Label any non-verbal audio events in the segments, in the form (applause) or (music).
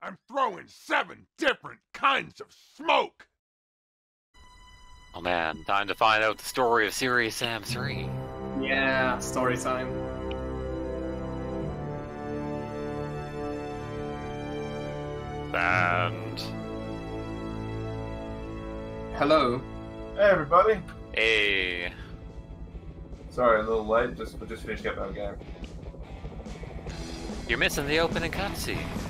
I'm throwing seven different kinds of smoke! Oh man, time to find out the story of Serious Sam 3. Yeah, story time. And Hello. Hey everybody. a Sorry, a little late. Just we're just finishing up our game. you're missing the opening cutscene.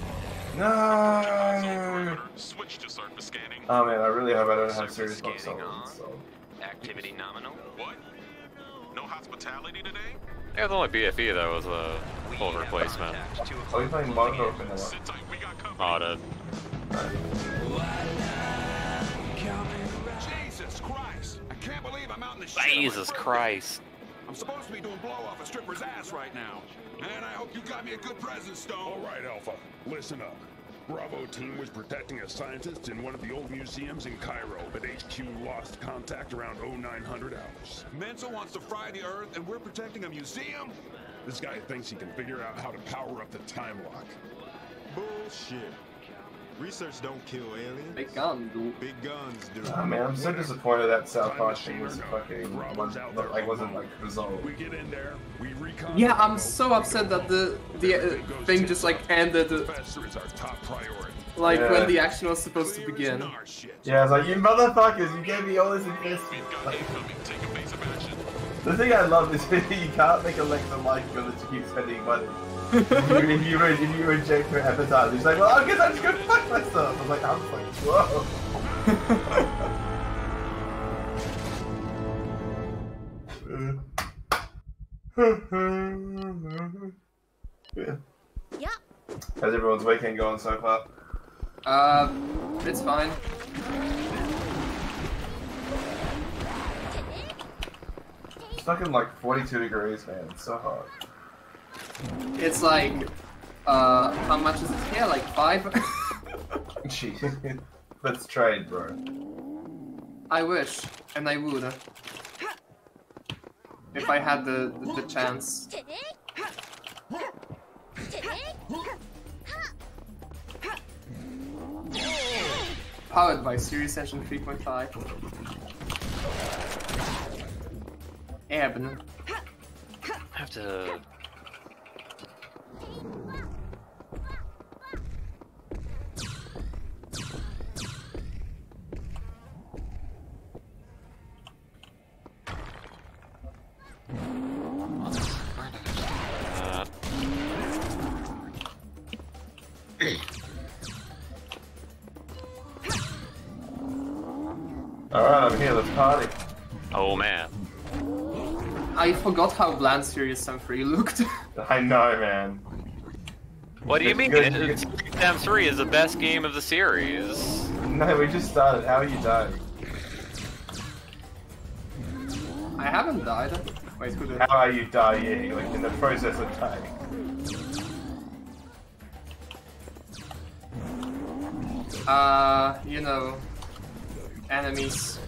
No. Switch to surface scanning. Oh man, I really hope I don't have Surface serious box scanning on. on. So. Activity nominal. What? No hospitality today? Yeah, the only BFE though was a full replacement. Are oh, we playing modern or vanilla? Sit tight, we got company. Oh, Modded. Jesus Christ! I can't believe I'm out in the shit on my Jesus. Christ. I'm supposed to be doing blow off a stripper's ass right now. And I hope you got me a good present, Stone. All right, Alpha, listen up. Bravo team was protecting a scientist in one of the old museums in Cairo, but HQ lost contact around 0900 hours. Mental wants to fry the Earth, and we're protecting a museum? This guy thinks he can figure out how to power up the time lock. Bullshit. Research don't kill aliens. Big gun, dude. Big guns do. Oh man, I'm so disappointed that South Time Park thing was fucking Bravo's one, out like wasn't like resolved. We get in there, we recon. Yeah, I'm so upset that the the uh, thing just like ended Professor is our top priority. like Yeah. when the action was supposed to begin. Yeah, I was like, you motherfuckers, you gave me all this investment. We've Like, incoming. Take evasive action. the thing I love is that (laughs) you can't make Alexa like you unless you keep spending money. If, you, if, you, re- if you reject her appetite, she's like, well, I guess I'm just gonna fuck myself. I'm like, I'm just like, whoa. yeah. Yeah. How's everyone's weekend going so far? Uh, it's fine. It's fucking like 42 degrees, man. It's so hot. It's like, uh, how much is it here? Like five? (laughs) Gee. Let's try it, bro. I wish, and I would. If I had the, the, the chance. Powered by Serious Engine 3.5. Eben. I have to. Uh, Alright, I'm here. Let's party. oh man. I forgot how bland Serious Sam 3 looked. (laughs) I know, man. What do you mean? good, It's- Sam 3 is the best game of the series. No, we just started. How are you dying? I haven't died. Wait, who did? How are you dying? Like in the process of dying. Uh, you know, enemies.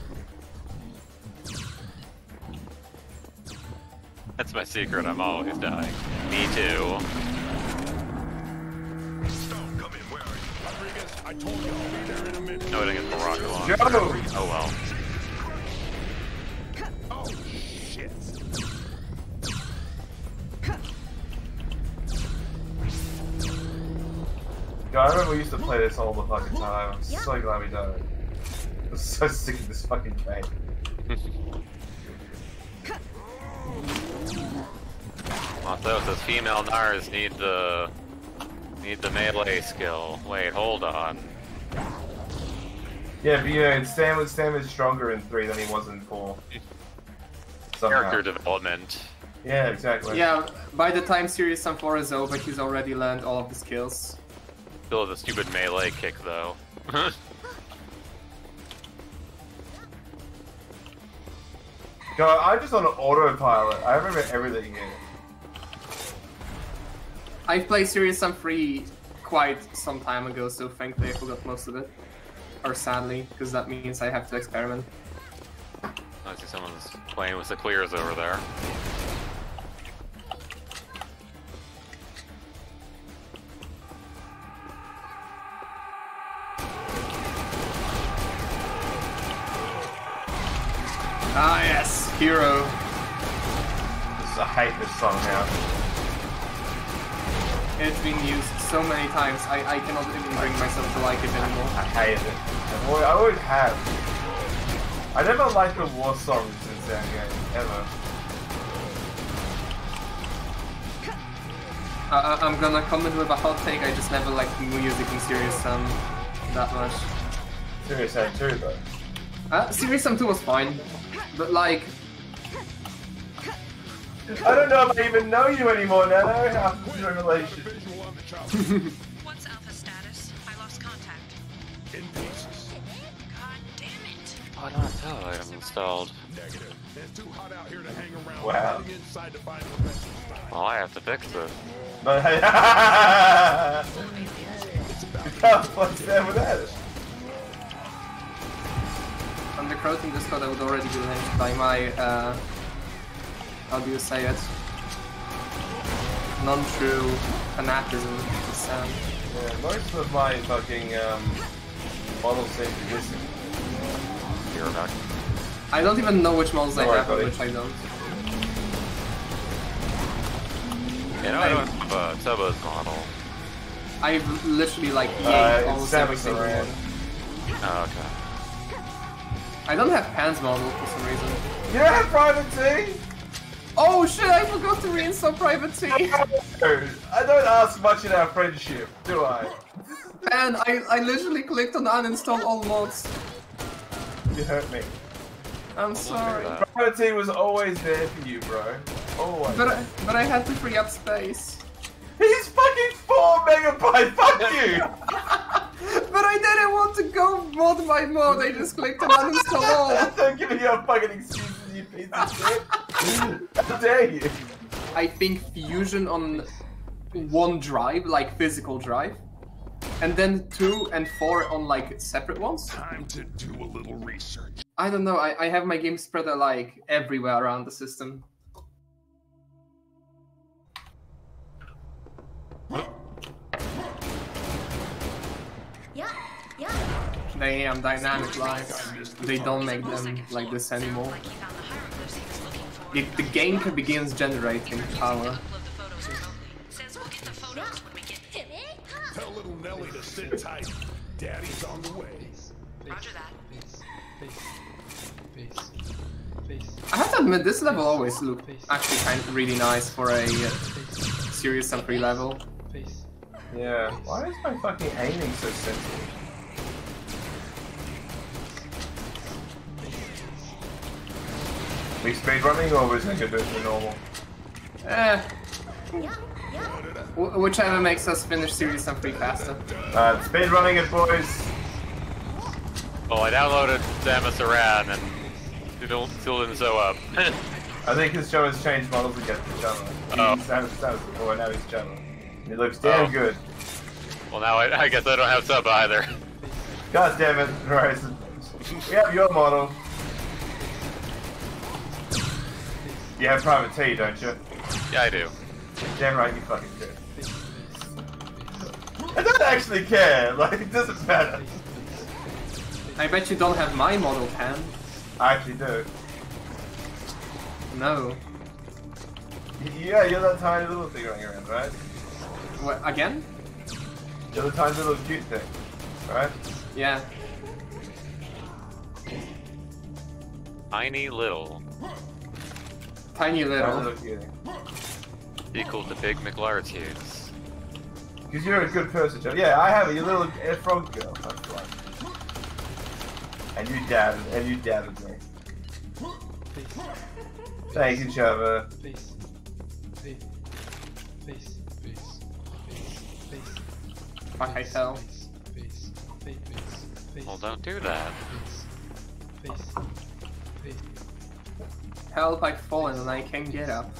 That's my secret, I'm always dying. Me too. No, I didn't get the rocket launcher. Go! Oh well. Oh, shit. God, I remember we used to play this all the fucking time. I'm so glad we don't. I'm so sick of this fucking game. Also, says female Nars need the need the melee skill. Wait, hold on. Yeah, but you know, Sam was Sam is stronger in three than he was in four. Somehow. Character development. Yeah, exactly. Yeah, by the time Serious Sam 4 is over, he's already learned all of the skills. Still has a stupid melee kick though. (laughs) God, I'm just on autopilot. I remember everything here. I've played Serious on free quite some time ago, so thankfully I forgot most of it. Or sadly, because that means I have to experiment. I see someone's playing with the clears over there. Ah yes, hero. This is a hype this song now. It's been used so many times. I, I cannot even bring myself to like it anymore. I hate it. I always, I always have. I never liked the war songs in Sound Game, ever. I, I- I'm gonna comment with a hot take. I just never liked music in Serious Sam that much. Serious Sam 2 though. Uh, Serious Sam 2 was fine, but like, I don't know if I even know you anymore, Nano, after the revelation. Visual on the chopper. What's Alpha status? I lost contact. In pieces. God damn it. Oh, not that item installed. Negative. It's too hot out here to hang around. Wow. Heading inside to find Well, I have to fix this. But hey, you can't play Sam without it. (laughs) on the Croteam Discord I would already be lynched by my, uh, how do you say it? Non-true fanaticism to Sam. Yeah, most of my fucking um, models seem to be missing. You're back. I don't even know which models I Alright, have and buddy. which I don't. You know, I don't have a Tubba's model. I've literally like yanked Uh, almost every single one. Oh, okay. I don't have Pan's model for some reason. You don't have Private T? Oh shit, I forgot to reinstall privacy. I don't ask much in our friendship, do I? Man, I, I literally clicked on uninstall all mods. You hurt me. I'm sorry. Privacy was always there for you, bro. Always. But I, but I had to free up space. He's fucking 4 megabyte, fuck (laughs) you! But I didn't want to go mod by mod, I just clicked on uninstall all. (laughs) Don't give me your fucking excuses, you piece of shit. How dare you? I think Fusion on one drive, like physical drive, and then two and four on like separate ones. Time to do a little research. I don't know, I, I have my game spread uh, like everywhere around the system. Yeah, yeah. Damn, dynamic lives. They don't make them like this anymore. Like he found the hieroglyphs he was. The, the game begins generating power. Upload the photos remotely. Says we'll get the photos when we get Tell little Nelly to sit tight. Daddy's on the way. Roger that. I have to admit, this level always looked actually kind of really nice for a uh, Serious Sam 3 level. Yeah, why is my fucking aiming so sensitive? We speed running or was it gonna do it to normal? Eh, Yeah, yeah. wh- whichever makes us finish Serious Sam 3 faster. Uh, speed running it, boys. Well, I downloaded Samus Aran and still, still didn't show up. (laughs) I think his show has changed models again each other. Oh. He's Samus, Samus before, now he's Channel. He looks damn Oh. good. well, now I, I guess I don't have sub either. God damn it, Horizon. We have your model. You have Private T, don't you? Yeah, I do. Damn right you fucking do. I don't actually care, (laughs) like, it doesn't matter. I bet you don't have my model, Pan. I actually do. No. Yeah, you're that tiny little thing running around, right? What, again? You're the tiny little cute thing, right? Yeah. Tiny little Tiny Tiny little. little cute thing. equal to big McLartius. Because you're a good person, Joe. Yeah, I have it. You little uh, frog girl. That's right. And you dabbed, and you dabbed me. Thank you, Trevor. Fuck, I fell. Well, don't do that. Help, I've fallen and I can't get up.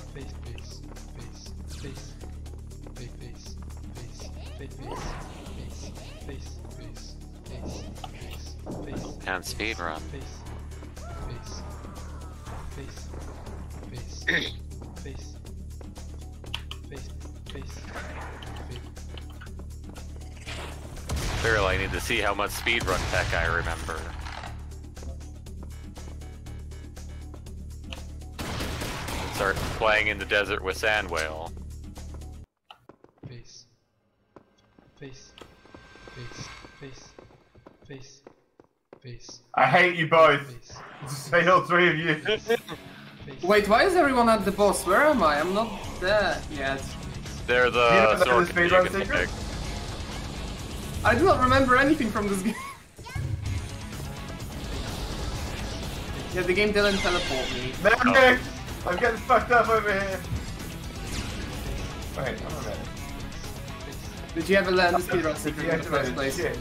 And speed run. (coughs) Clearly, I need to see how much speedrun tech I remember. Start playing in the desert with Sand Whale. Face. Face. Face. Face. Face. Face. I hate you both. Face. Say all three of you. Face. Wait, why is everyone at the boss? Where am I? I'm not there yet. They're the don't know sword the that you speedrun can secret? pick. I do not remember anything from this (laughs) game. yeah, the game didn't teleport me. Medic! I'm getting fucked up over here. Wait, I'm a medic. Did you ever learn the speedrun secret in the first place? shit.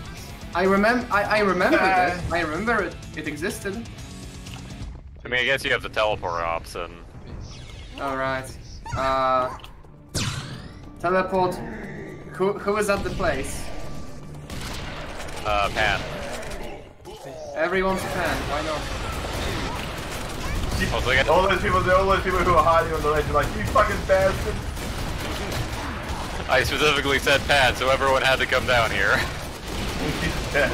I remember. I, I remember Ah. it. I remember it. It existed. I mean, I guess you have the teleport option. All right. Uh, teleport. Who who is at the place? Uh, Pan. Everyone's fan. Why not? Was All those people, all those people who are hiding on the ledge are like, you fucking bastard. I specifically said pad, so everyone had to come down here. (laughs) yeah.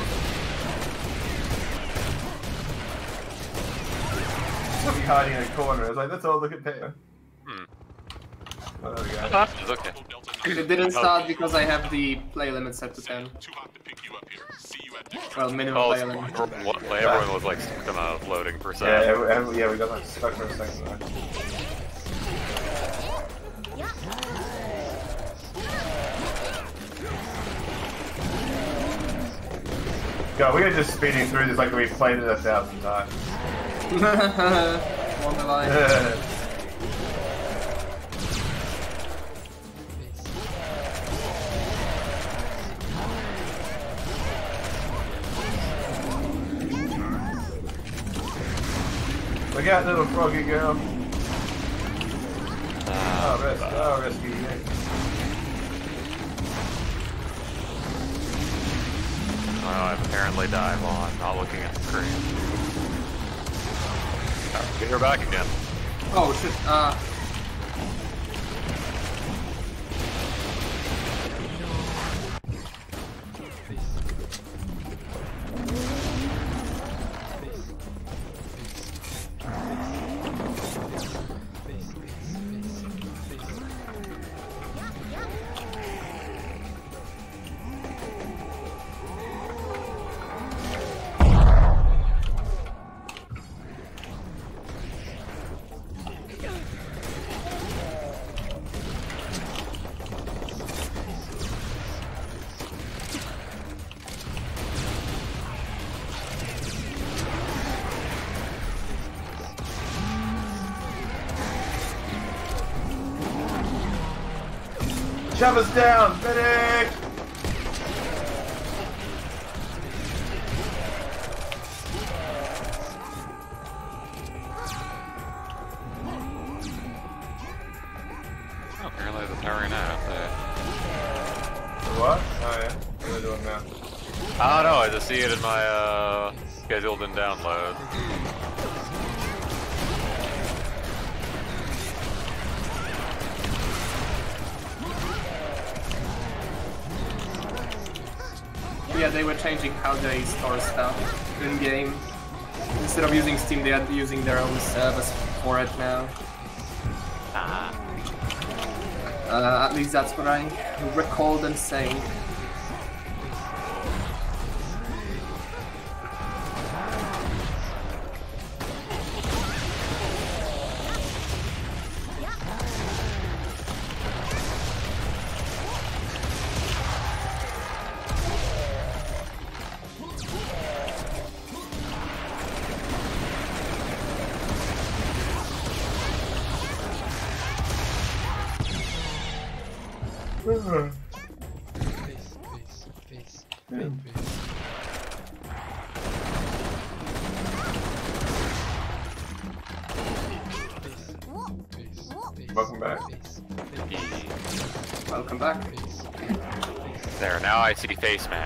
Somebody hiding in a corner. I was like, let's all look at pad. Hmm. Oh, there we go. It's okay. It didn't start because I have the play limit set to 10. Too hot to pick you up here. See you at the Well, minimum Oh, play limit. everyone everyone was like kind of loading for a Yeah, every, every, yeah, we got like stuck for a second there. God, we are just speeding through this like we've played it a thousand times. (laughs) Wonderline. (laughs) Look out, little froggy girl. Oh, res oh rescue you. Oh, I've apparently died while I'm not looking at the screen. Oh, You're back again. Oh shit. Uh, don't know, I just see it in my uh, scheduled and download. How they store stuff in game. Instead of using Steam, they are using their own service for it now. Uh, at least that's what I recall them saying. Now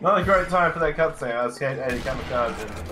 Not a great time for that cutscene. I was scared Eddie Kamikaze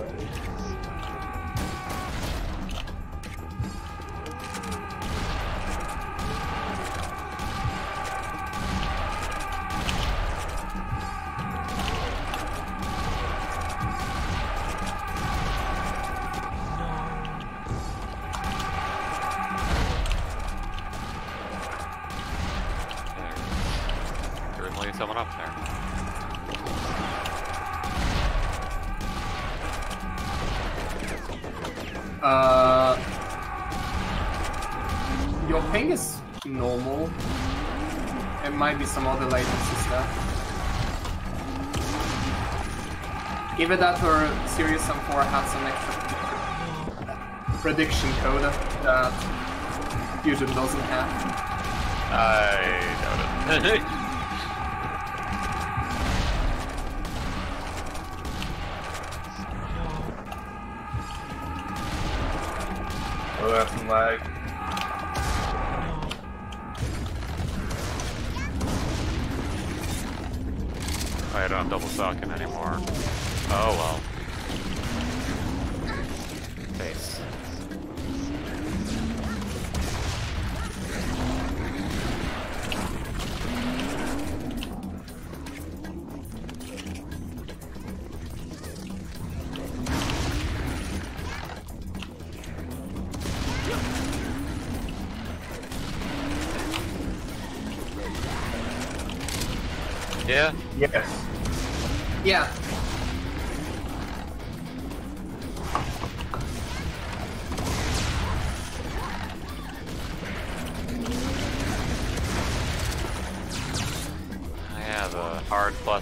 Either that or Serious Sam 4 has some extra prediction code that Fusion doesn't have. I doubt it. (laughs)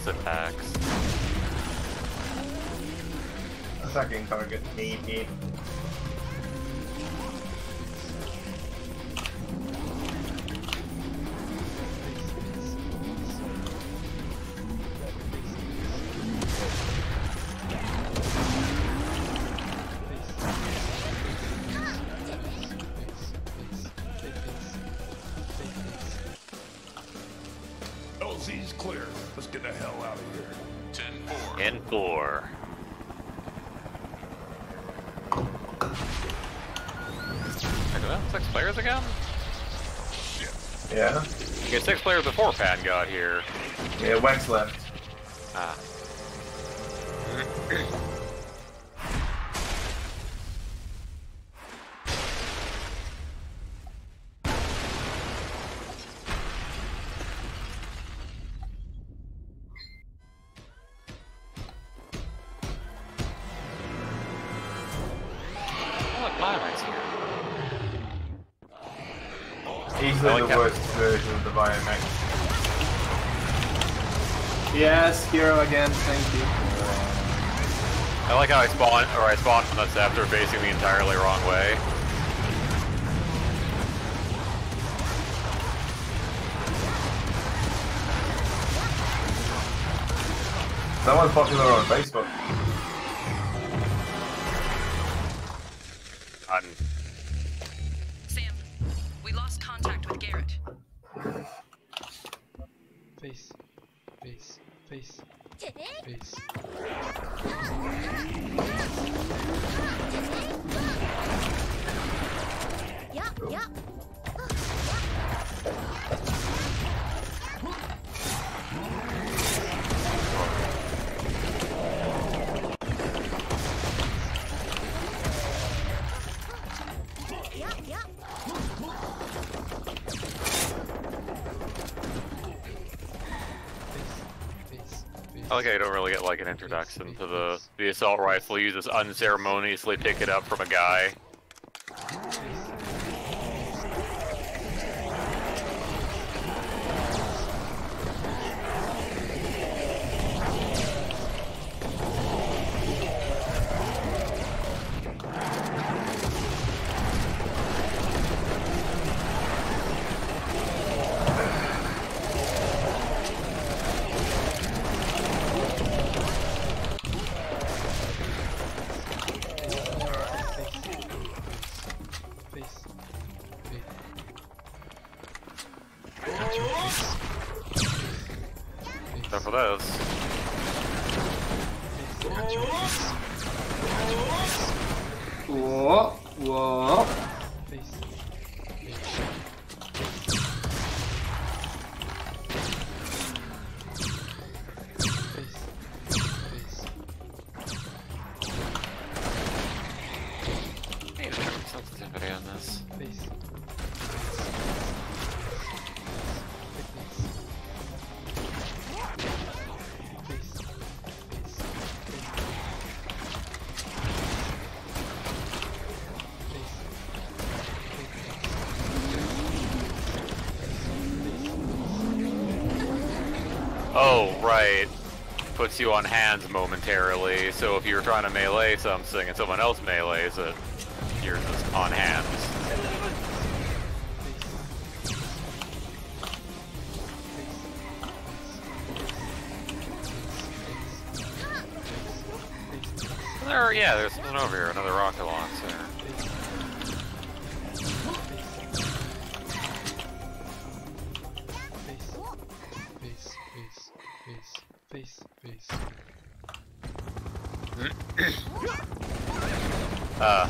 attacks. Attacking target, maybe. Before Pan got here. Yeah, Wex left. Facing the entirely wrong way. That one's popular on Facebook. An introduction to the the assault rifle. You just unceremoniously pick it up from a guy. You on hands momentarily, so if you're trying to melee something and someone else melees it, Face. Face. (clears throat) Uh. (laughs)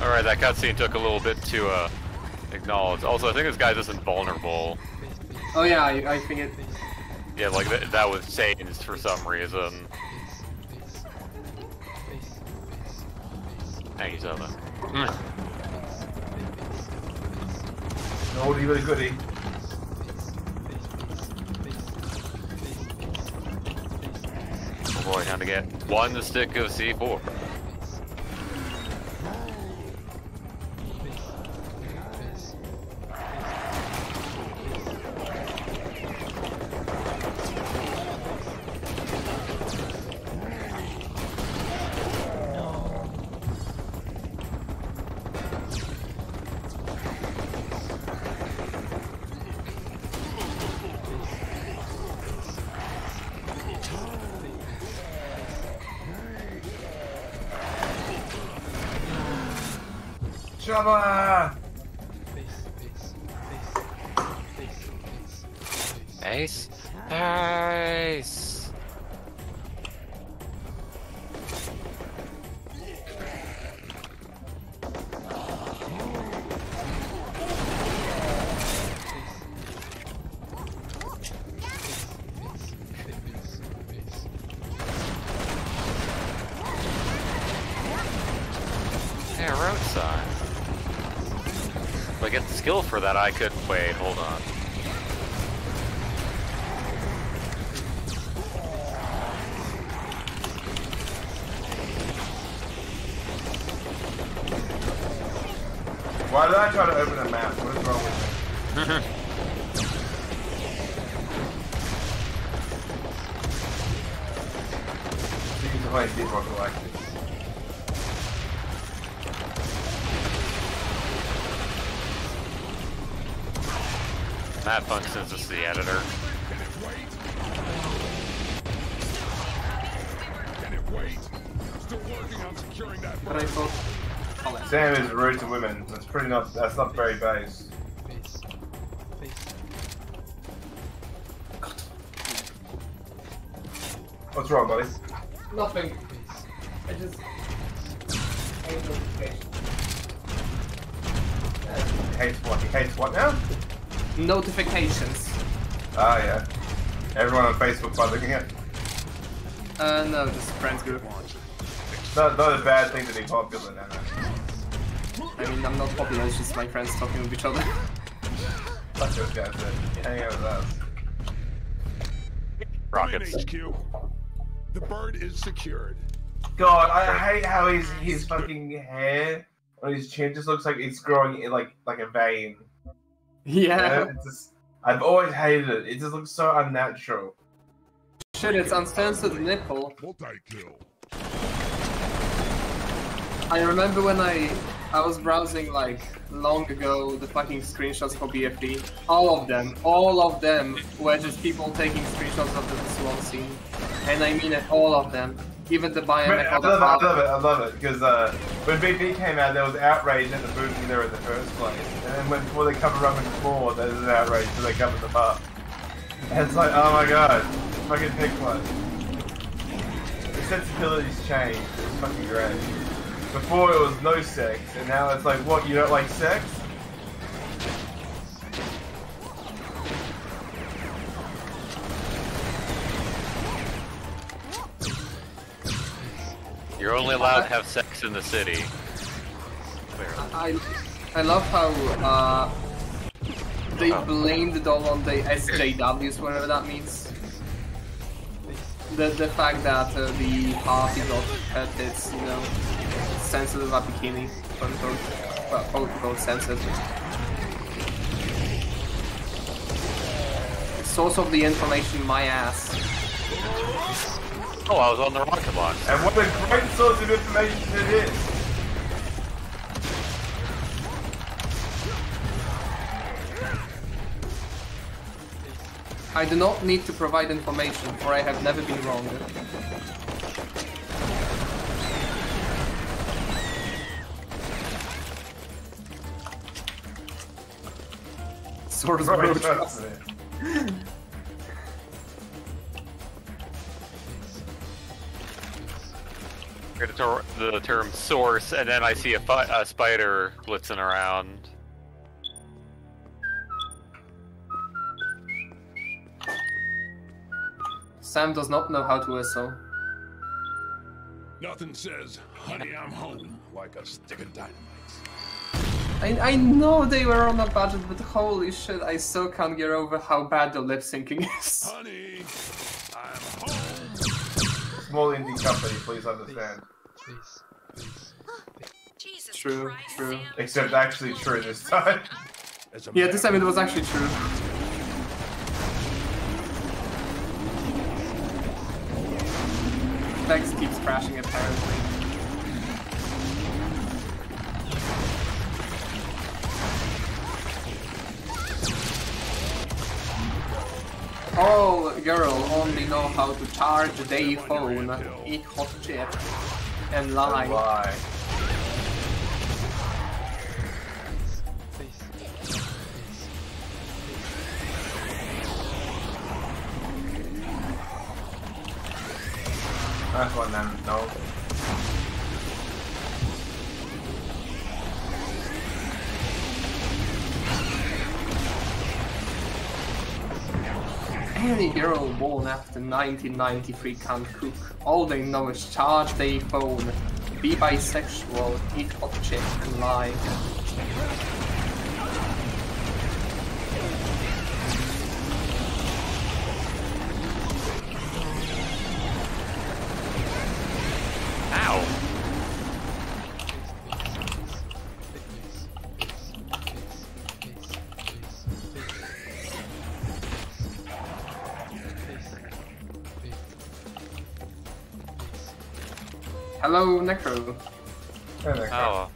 Alright, that cutscene took a little bit to, uh, acknowledge. Also, I think this guy's just invulnerable. Oh yeah, I, I think it. Yeah, like, th that was changed for some reason. Thank you, Zelda. Mm. No, oldie but a goodie. Time to get one stick of C4. Jabba! That, I could. What's wrong, buddy? Nothing. I just. hate notifications. He hates what? He hates what now? Notifications. Ah, yeah. Everyone on Facebook by looking at. Uh, no, just friends group. Not, not a bad thing to be popular now. I mean, I'm not popular, it's just my friends talking with each other. Fuck those guys, man. Hang out with us. Rockets. HQ. The bird is secured. God, I hate how his his fucking hair on his chin just looks like it's growing in like like a vein. Yeah. It's just, I've always hated it. It just looks so unnatural. Shit, it's uncensored nipple. Multi-kill. I remember when I I was browsing like long ago the fucking screenshots for BFE. All of them, all of them were just people taking screenshots of the swan scene. And I mean it, all of them. Even the I, biomech I love it, I love it, I love it, because uh, when BB came out, there was outrage at the movie there in the first place, and then when before they cover up in the floor, there's an outrage, so they covered them up. And it's like, oh my god, fucking pick one. The sensibilities changed, it's fucking great. Before it was no sex, and now it's like, what, you don't like sex? You're only allowed to have sex in the city. I, I love how uh, they blamed it all on the SJWs, whatever that means. The, the fact that uh, the party got cut its, you know, sensitive a bikini, quote unquote, well, quote unquote sensitive. Source of the information, my ass. Oh, I was on the rocket launch. And what a great source of information it is! I do not need to provide information, for I have never been wrong. Source Right, bro that's trust. it. Heard the, ter- the term source, and then I see a, a spider blitzing around. Sam does not know how to whistle. Nothing says, honey, I'm home, like a stick of dynamite. I, I know they were on a budget, but holy shit, I still can't get over how bad the lip syncing is. Honey, I'm home. Small indie company, please understand. Please, please. Jesus True, Christ, true. Sam. Except actually true this time. Yeah, this time it was actually true. Vex keeps crashing apparently. Oh, girl only know how to charge their phone, eat hot chip, and lie. Please, That's one then, no. Any girl born after 1993 can't cook. All they know is charge their phone, be bisexual, eat chick, and lie. Ow! Hello, Necro. There they go. Oh.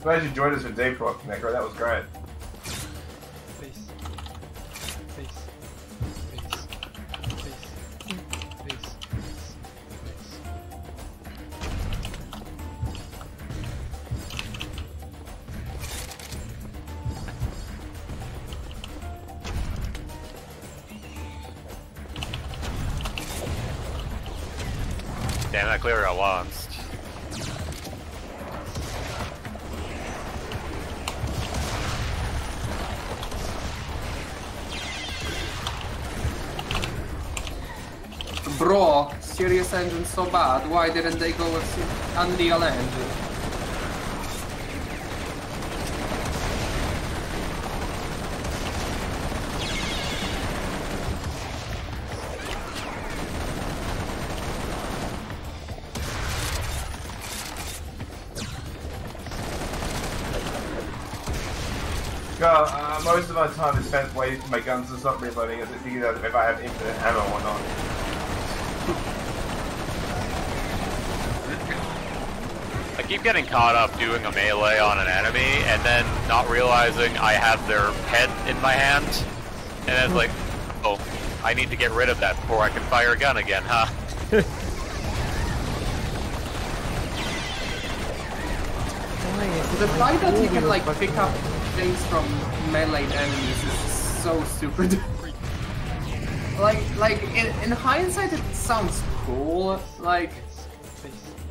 Glad you joined us for Day Pro Necro, that was great. Why didn't they go with Unreal Engine? God, uh, most of my time is spent waiting for my guns to stop reloading as thinking that if I have infinite ammo or not. Keep getting caught up doing a melee on an enemy and then not realizing I have their head in my hand. And it's like, Oh, I need to get rid of that before I can fire a gun again, huh? (laughs) The fact that you can like pick up things from melee enemies is so stupid. (laughs) like, like in, in hindsight, it sounds cool. Like,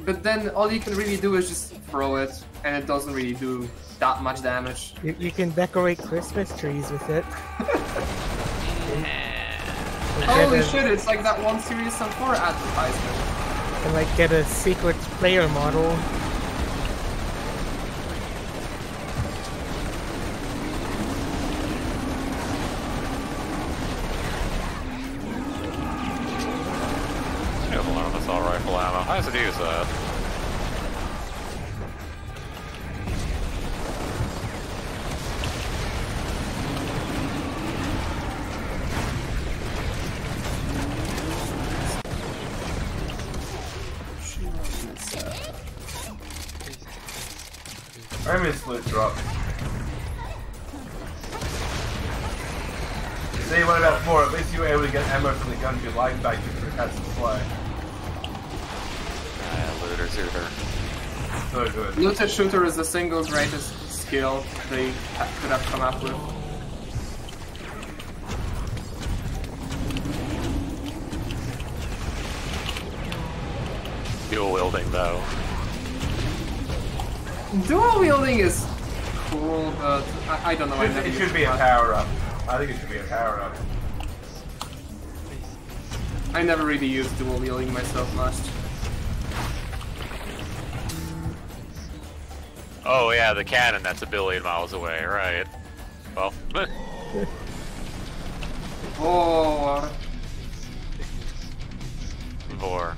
but then all you can really do is just throw it, and it doesn't really do that much damage. You, you can decorate Christmas trees with it. (laughs) Holy oh, shit! It's like that one Serious Sam 4 advertisement. And like get a secret player model. Yeah, hold on, assault rifle ammo. How does it use that? Drop. See, what about four? At least you were able to get ammo from the gun if your life back if you had some play. Yeah, looter shooter. So good. Looter shooter is the single greatest skill they ha- could have come up with. Dual wielding though. Dual wielding is cool, but I, I don't know. It, never it should be a power up. I think it should be a power up. I never really used dual wielding myself much. Oh yeah, the cannon that's a billion miles away, right. Well, Oh, (laughs) Vor.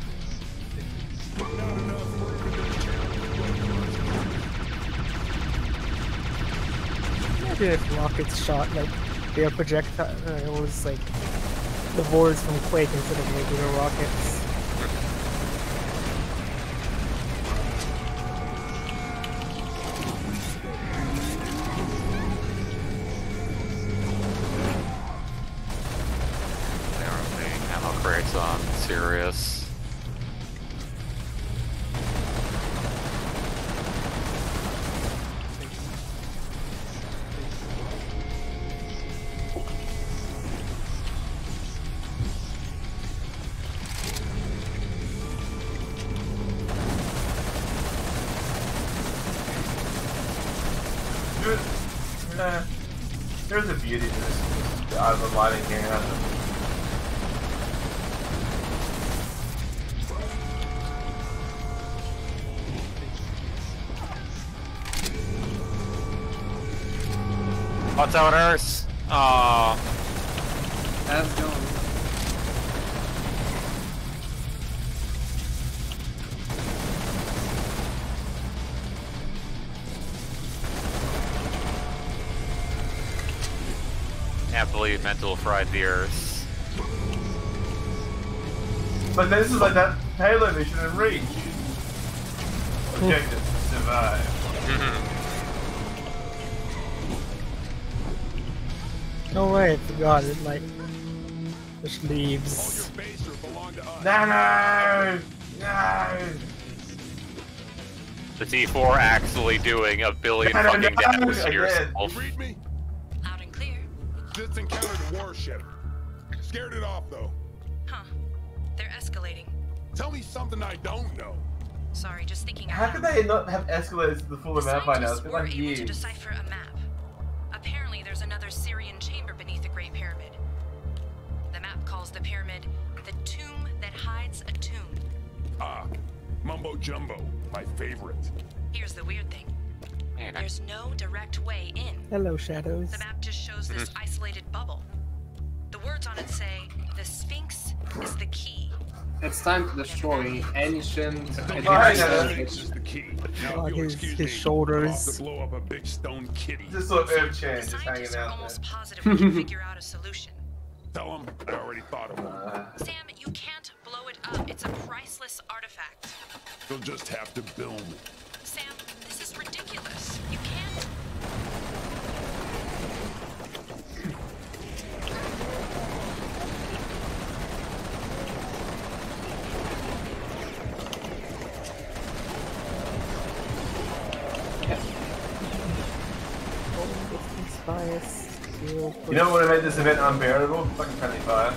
If rockets shot like their projectile. Uh, it was like the boards from Quake instead of regular rockets. What's out Earth? Aw. that's going. Can't believe Mental fried the Earth. But this is like that Halo mission in Reach. Objective, survive. No way, I forgot it. Like, just leaves. No, no, no. The T4 actually doing a billion No, no, fucking no, damage to again. yourself. Read me? Loud and clear. Just encountered a warship. Scared it off though. Huh. They're escalating. Tell me something I don't know. Sorry, just thinking out How loud. could they not have escalated to the full amount by now? It's Scientists been were like able to years. decipher a map. Mumbo jumbo, my favorite. Here's the weird thing. There's no direct way in. Hello, shadows. The map just shows this isolated bubble. The words on it say, the Sphinx is the key. It's time to destroy ancient Fine, Egyptian This is the key. Now, On his- excuse his me, shoulders. I'm to blow up a big stone kitty. Just sort of Herb Chan The just hanging scientists are out almost positive we can (laughs) figure out a solution. Tell him I already thought of one. Uh, Sam, you can't blow it up. It's a priceless artifact. You'll just have to build it. Sam, this is ridiculous. You can't... You know what would have made this event unbearable? Fucking friendly fire.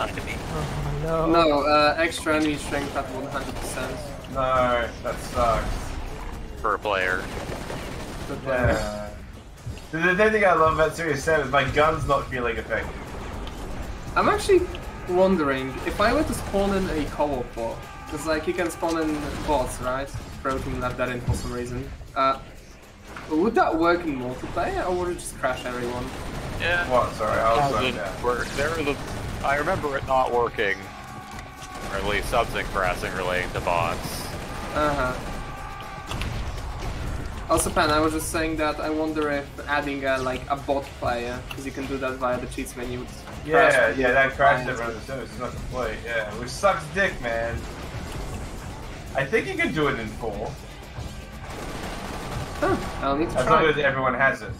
Oh no. No, uh, extra enemy strength at 100%. No, that sucks. Per player. But, uh, Yeah. The, the the thing I love about Series 7 is my gun's not feeling effective. I'm actually wondering if I were to spawn in a co-op bot, because like you can spawn in bots, right? Croteam left that in for some reason. Uh, would that work in multiplayer or would it just crash everyone? Yeah. What? Sorry, I was How did Yeah. work? There are the. I remember it not working, or at least something pressing relating to bots. Uh huh. Also, Pan, I was just saying that I wonder if adding a, like a bot player, because you can do that via the cheats menu. would Yeah, crash yeah, that crashed clients. everyone the service. It's not complete. Yeah, which sucks dick, man. I think you can do it in four. Huh, I'll need to As long try. as everyone has it.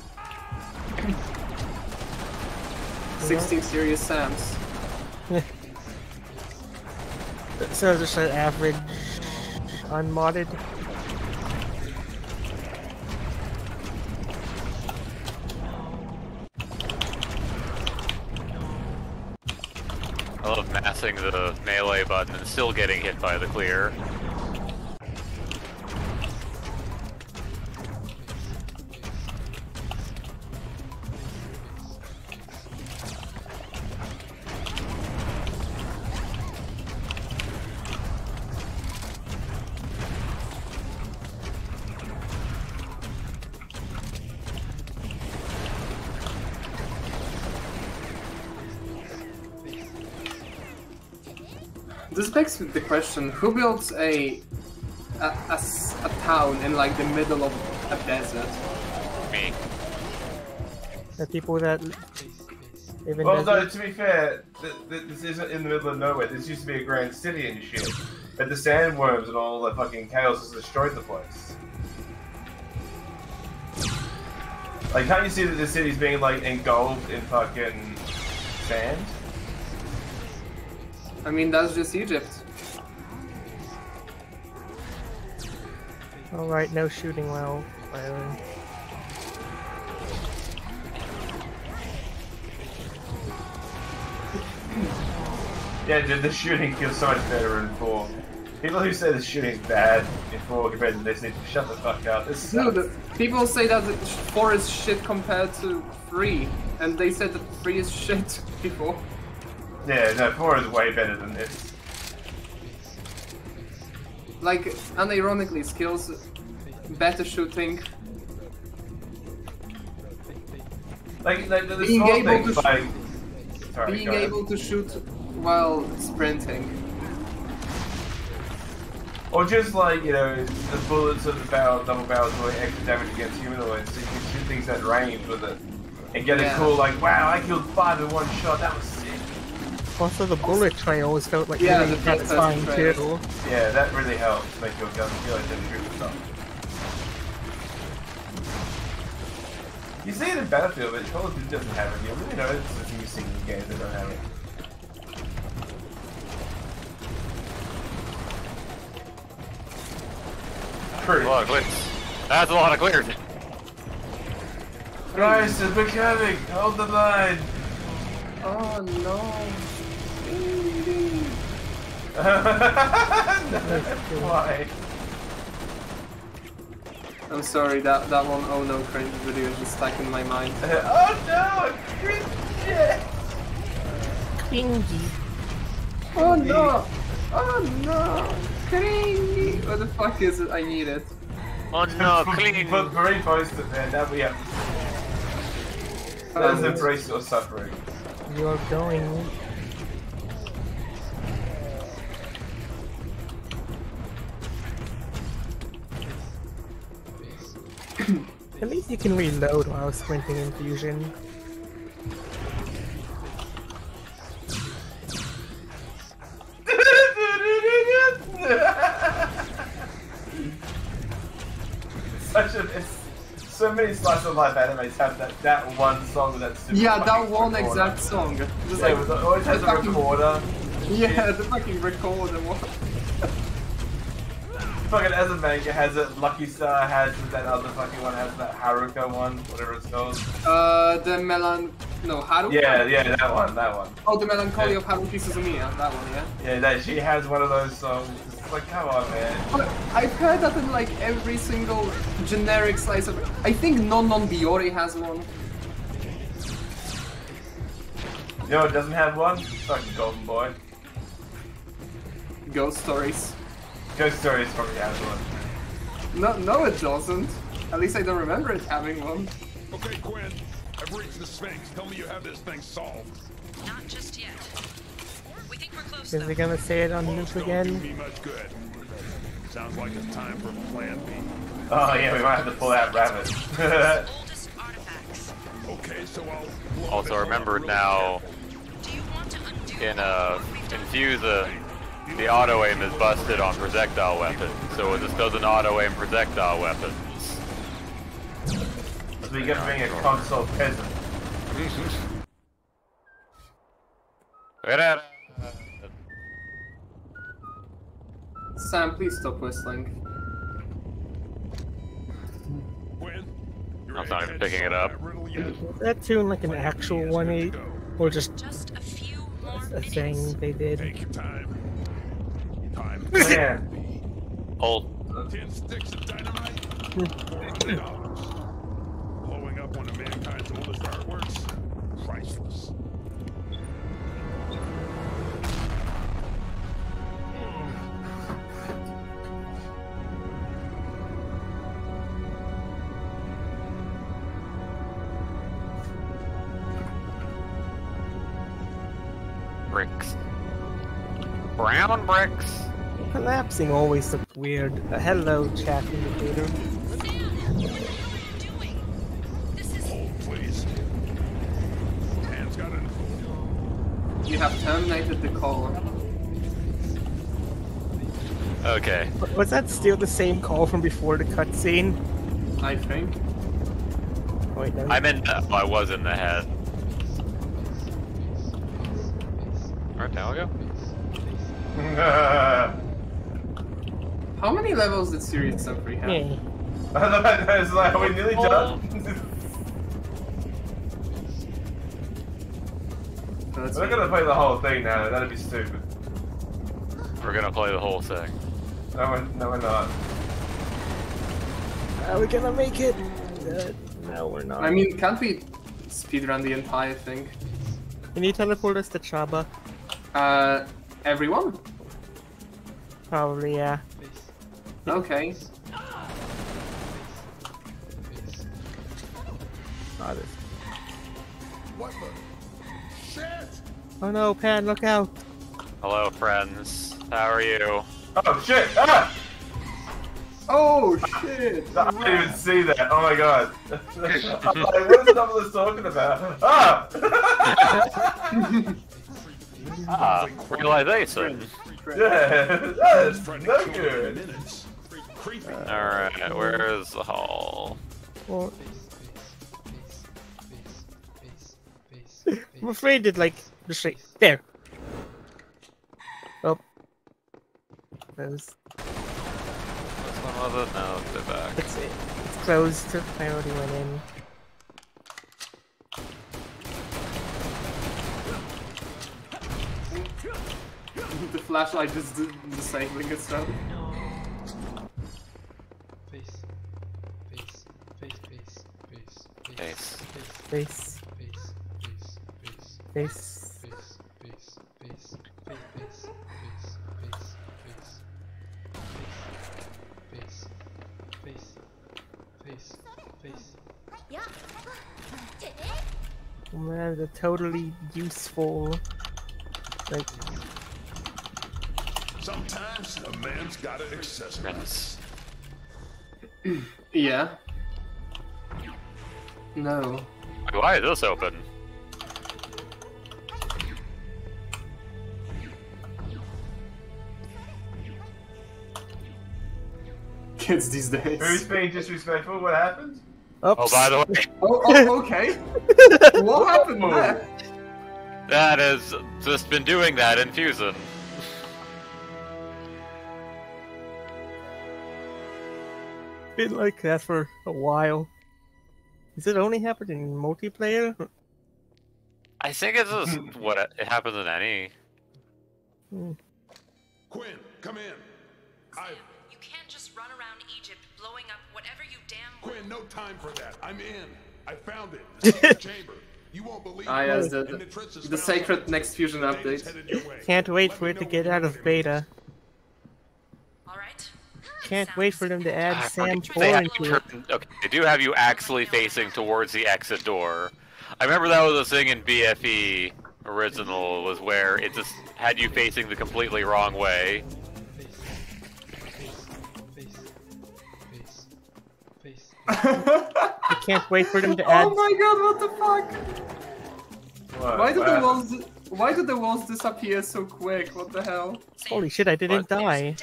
16 serious Sams. So just an average unmodded. I love massing the melee button and still getting hit by the Kleer. The question: Who builds a town in like the middle of a desert? Me. The people that live in Well, no, to be fair, th- th- this isn't in the middle of nowhere. This used to be a grand city and shit. But the sandworms and all the fucking chaos has destroyed the place. Like, can't you see that the city's being, like, engulfed in fucking sand? I mean, that's just Egypt. Alright, no shooting well. Firing. Yeah, dude, the shooting feels so much better in 4. People who say the shooting's bad in 4 compared to this need to shut the fuck up. This Dude, sucks. people say that 4 is shit compared to 3, and they said that 3 is (laughs) shit before. Yeah, no, 4 is way better than this. Like, unironically, skills, better shooting. Like, like the, the Being able things, to like... Sorry, being able to shoot while sprinting. Or just like, you know, the bullets of the barrel, double barrel doing extra damage against humanoids, so you can shoot things at range with it. And get Yeah. a cool, like, wow, I killed five in one shot, that was. Also, the bullet trails felt like Yeah, really the first satisfying person too. Yeah, that really helps make your gun feel like they're true stuff. You see it in Battlefield, but Call of Duty doesn't have it. You really notice there's new single games that don't have it. True. A lot of Kleers. That's a lot of Kleers. Christ, it's becoming! Hold the line! Oh no. Why? I'm sorry, that, that one oh no cringe video is just stuck in my mind. (laughs) oh no! Cringe shit! Cringy. Oh no! Oh no! Cringy! What the fuck is it? I need it. Oh no, (laughs) clean. But very post it, man. That we have. That is Um, embrace your suffering. You're going. At least you can reload while sprinting in fusion. Such a. So many slice of life animes have that, that one song that's super Yeah, that one recorder. exact song. Just Yeah, like, oh, with the, always has a recorder. Yeah, the fucking recorder one. Fucking Azumanga has it, Lucky Star has it, that other fucking one has that Haruka one, whatever it's called. Uh, the melan... No, Haruka? Yeah, yeah, that one, that one. Oh, the Melancholy of Haruhi Suzumiya, that one, yeah? Yeah, that she has one of those songs. It's like, come on, man. But I've heard that in like every single generic slice of... I think Non Non Biyori has one. You know, it doesn't have one. Fucking Golden Boy. Ghost Stories. Ghost Stories probably has one. No, no, it doesn't. At least I don't remember it having one. Okay, Quinn. I've reached the Sphinx. Tell me you have this thing solved. Not just yet. We think we're close, Is though. he gonna say it on loop Don't do again? me much good. Sounds like it's time for Plan B. Oh yeah, we might have to pull out Rabbit. (laughs) Okay, so I'll. Also remember now Do you want to undo in all uh the work we've done? In Fusion, the auto aim is busted on projectile weapons, so this doesn't auto aim projectile weapons. so we get to being a console peasant. Sam, please stop whistling. I'm not even picking it up. that riddle yet? Is that tune like an actual 1-8 or just Just a few more a thing they did? Take time. Time. Man, Hold. Ten sticks of dynamite. Fifty dollars. Blowing up one of mankind's oldest artworks. Priceless. Bricks. Brown bricks. Collapsing always looked weird. Uh, hello, chat indicator. Sam, what are you doing? This is Hold, please. Hands got an. You have terminated the call. Okay. W- Was that still the same call from before the cutscene? I think. Wait, no. I'm in. Oh, I was in the head. Alright, now we go. (laughs) How many levels did Serious Sam 3 have? Yeah. (laughs) (laughs) it's like, are we nearly done? (laughs) That's We're not gonna play the whole thing now. That'd be stupid. We're gonna play the whole thing. No, we're, no, we're not. Are we gonna make it? Uh, no, we're not. I mean, can't we speedrun the entire thing? can you teleport us to Csaba? Uh, everyone? Probably, yeah. Okay. Oh, this- What the? Shit! oh no, Pan, look out! Hello, friends. How are you? Oh shit! Ah! Oh shit! I didn't even see that. Oh my god. I'm like, what is Novelist talking about? Ah! Ah, realization. yeah, that's Trying no kill me in good. Minutes. Alright, where's the hall? Well, I'm afraid it like just right there. Oh, that was This one was it? No, it's back. it's it's closed. I already went in. the flashlight is d- disabling itself. Face. Face. Face. Face. Face. Face. Face, Face. Face. Face. face. Face. Face. Face. Face. Face. Face. Face. Face. Face. Face. Yeah. Man, the totally useful. Like, Sometimes a man's gotta accessorize. Friends. (clears throat) Yeah. No. Why is this open? Kids these days. Who's being disrespectful? What happened? Oh, by the way, Oh, oh okay. (laughs) what happened there? that has just been doing that in Fusion. Been like that for a while. Does it only happen in multiplayer? I think it's just what it, it happens in any. Hmm. Quinn, come in. I. You can't just run around Egypt blowing up whatever you damn Quinn, no time for that. I'm in. I found it. (laughs) The secret chamber. You won't believe Ah, yes, the, And the, the Sacred. Next Fusion update. headed your way. Can't wait for it to get out of ready. beta. Alright. Can't wait for them to add I Sam forget- 4 they, have into it. okay, they do have you actually facing towards the exit door. I remember that was a thing in BFE original was where it just had you facing the completely wrong way. Face. Face. Face. I can't wait for them to oh add. Oh my god, what the fuck? What? Why did What the walls why did the walls disappear so quick? What the hell? Holy shit, I didn't die.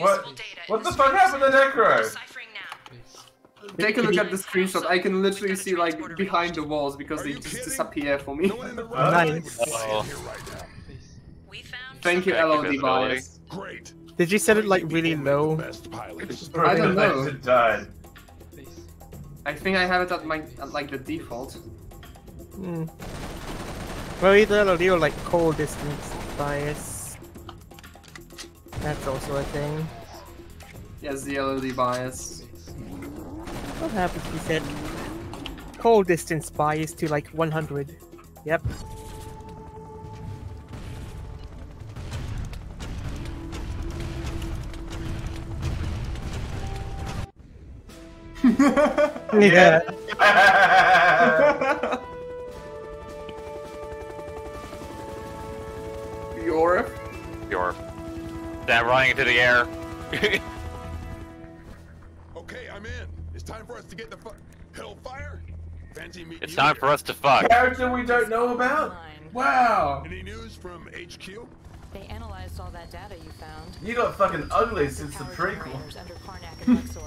Definitely some What? data. What in the fuck happened to Necro? Deciphering. Take a look at the screenshot. I can literally see like behind the walls because they just disappear for me. No one in the room. Nice. Oh. Here right now. We found Thank you, Thank LOD visibility. bias. Great. Did you set it like really low? I don't know. It died. Face. I think I have it at my at like the default. Hmm. Well, either LOD or like cull distance bias. That's also a thing. Yes, the LOD bias. What happens if you set cull distance bias to like 100? Yep. (laughs) yeah. (laughs) York. You're that running into the air. (laughs) Okay, I'm in. It's time for us to get the fu- Hellfire. Fancy meeting it's time here. for us to fuck. Character we don't know about? Wow. Any news from HQ? They analyzed all that data you found. You got fucking ugly since the prequel. under Karnak and Luxor.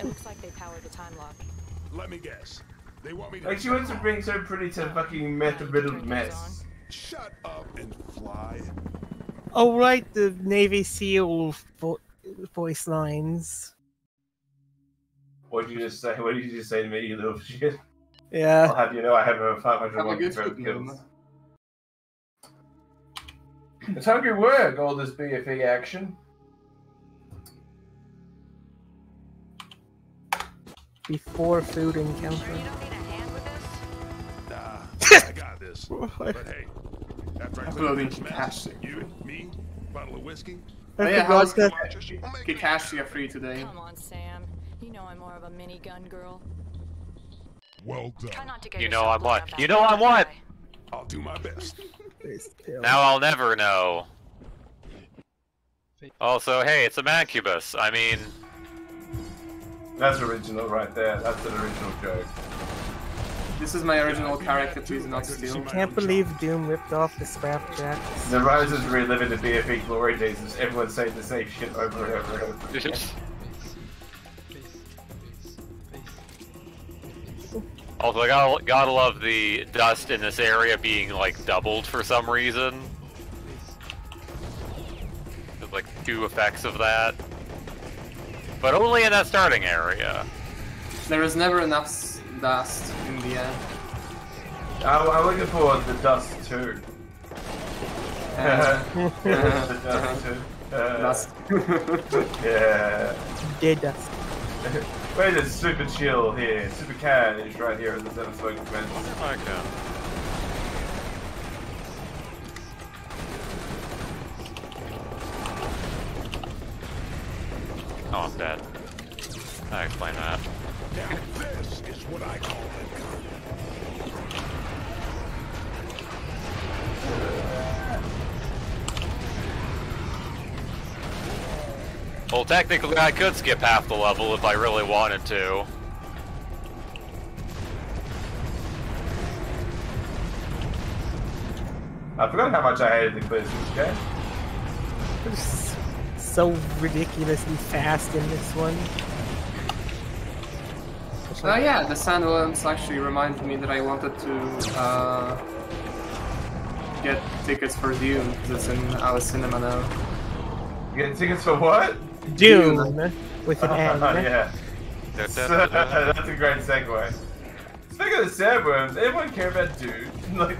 It looks like they powered the time lock. Let me guess. They want me to. Like she went from being so pretty to fucking meth riddled mess. Shut up and fly. Oh right, the Navy SEAL vo- voice lines. What did you just say? What did you just say to me, you little (laughs) shit? Yeah. I'll have you know I have over Have a 501 good confirmed footnote. kills. It's hungry work, all this BFE action. Before food encounter. Sure you don't need a hand with this? Nah, I got this. (laughs) But hey, after I clean Uploading up this mess, cash. you, me, bottle of whiskey. Oh I yeah, forgot how's that. Kakashi free today? Come on, Sam. You know I'm more of a minigun girl. Well done. not to get You know I'm blown what? You know I'm what? I'll do my best. (laughs) Now I'll never know. Also, hey, it's a Mancubus. I mean, That's original right there. That's an original joke. This is my original character, please not steal. I can't believe Doom ripped off the Scrapjacks. The writers reliving the BFE glory days as everyone saying the same shit over and over and over. Face. (laughs) also I gotta gotta love the dust in this area being like doubled for some reason. There's like two effects of that, but only in that starting area. There is never enough s- dust in the air. I'm, I'm looking for the dust too. (laughs) Uh, (laughs) the dust too. Uh, dust. Yeah. (laughs) Dead dust. Wait, it's super chill here. Super cat is right here at the Seven Smoking Fence. Okay. Oh, I'm dead. I explain that. Now this is what I call a gun. Well, technically, I could skip half the level if I really wanted to. I forgot how much I hated the quiz in this game. It's so ridiculously fast in this one. Oh yeah, the Sandworms actually reminded me that I wanted to uh, get tickets for Dune because it's in our cinema now. You getting tickets for what? Dune with an (laughs) Oh, N. yeah. (laughs) That's a great segue. Speaking of the sandworms, anyone care about dude? (laughs) Like,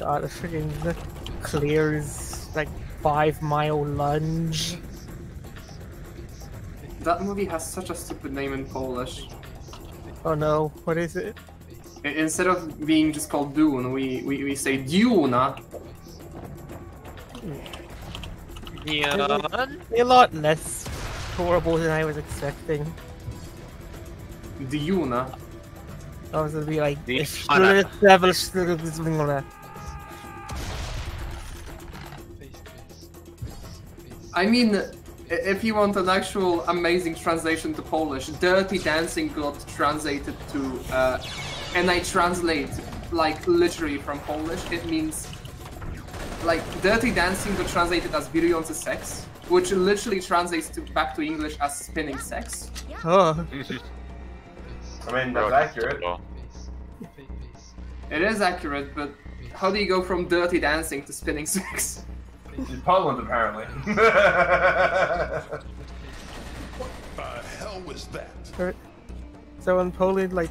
God, the freaking Kleers like five mile lunge. That movie has such a stupid name in Polish. Oh no, what is it? Instead of being just called Dune, we, we, we say Duna. A lot less horrible than I was expecting. Duna. I was gonna be like, The I mean, if you want an actual amazing translation to Polish, Dirty Dancing got translated to, uh, and I translate like literally from Polish. It means like Dirty Dancing got translated as wirujący sex, which literally translates to back to English as spinning sex. Oh, (laughs) I mean, that's accurate. It is accurate, but how do you go from Dirty Dancing to spinning sex? In Poland, apparently. (laughs) What the hell was that? So in Poland, like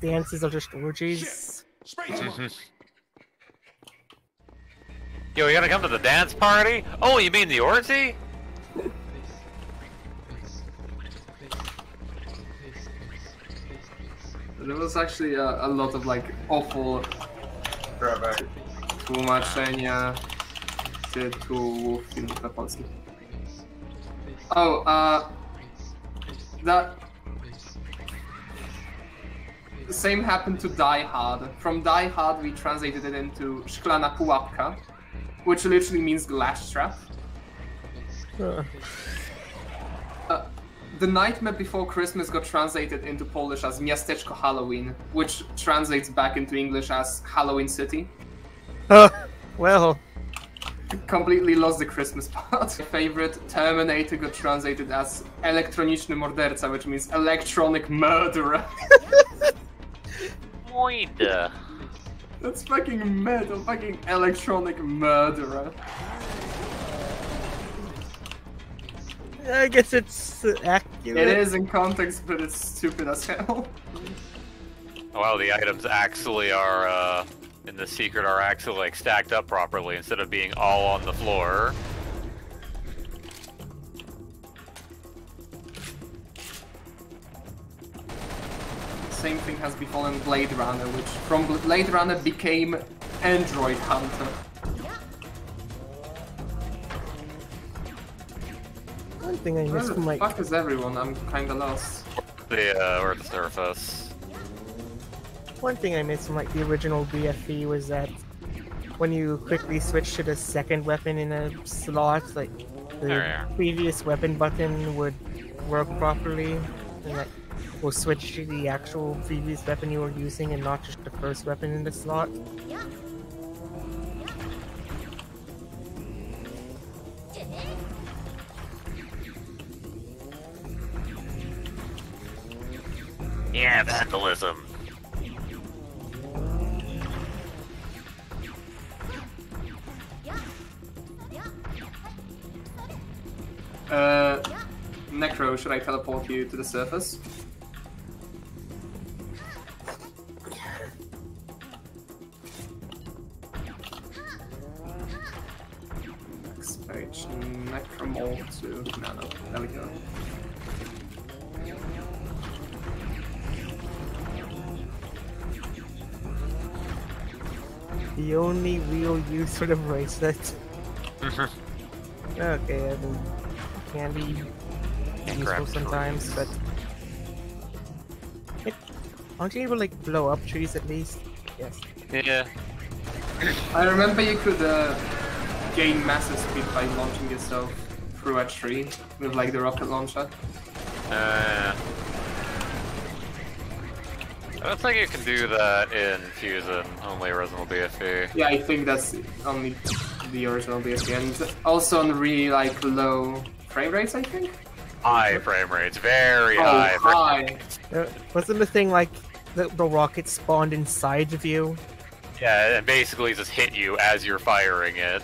dances are just orgies. Yo, you gonna come to the dance party? Oh, you mean the orgy? There was actually a, a lot of like awful tłumaczenia tytułów filmów na polski. Oh, uh, that the same happened to Die Hard. From Die Hard, we translated it into Szklana Pułapka, which literally means glass trap. Uh, Uh, the Nightmare Before Christmas got translated into Polish as Miasteczko Halloween, which translates back into English as Halloween City. uh, well, Completely lost the Christmas (laughs) part. My favorite Terminator got translated as Elektroniczny Morderca, which means electronic murderer. (laughs) Moida. That's fucking mad, metal, fucking electronic murderer. I guess it's accurate. It is in context, but it's stupid as hell. Well, the items actually are, uh, in the secret are actually like stacked up properly instead of being all on the floor. Same thing has befallen Blade Runner, which from Blade Runner became Android Hunter. One thing I Where missed the from like fuck is everyone? I'm kinda lost. The, uh, or the surface. One thing I missed from like the original BFE was that when you quickly switch to the second weapon in a slot, like the oh, There we previous weapon button would work properly, and like will switch to the actual previous weapon you were using and not just the first weapon in the slot. Yeah, vandalism. Uh, Necro, should I teleport you to the surface? Next page, Necromorph to Nano. There we go. The only real use for the bracelet. okay, I mean, it can be useful grab sometimes, but it, aren't you able to like blow up trees at least? Yes. Yeah. I remember you could uh, gain massive speed by launching yourself through a tree with like the rocket launcher. Uh, I don't think you can do that in Fusion, only original BFE. Yeah, I think that's only the original BFG, and also on really like low frame rates. I think. High frame rates, very Oh, high. frame hi. Uh, wasn't the thing like the, the rocket spawned inside of you? Yeah, and basically just hit you as you're firing it.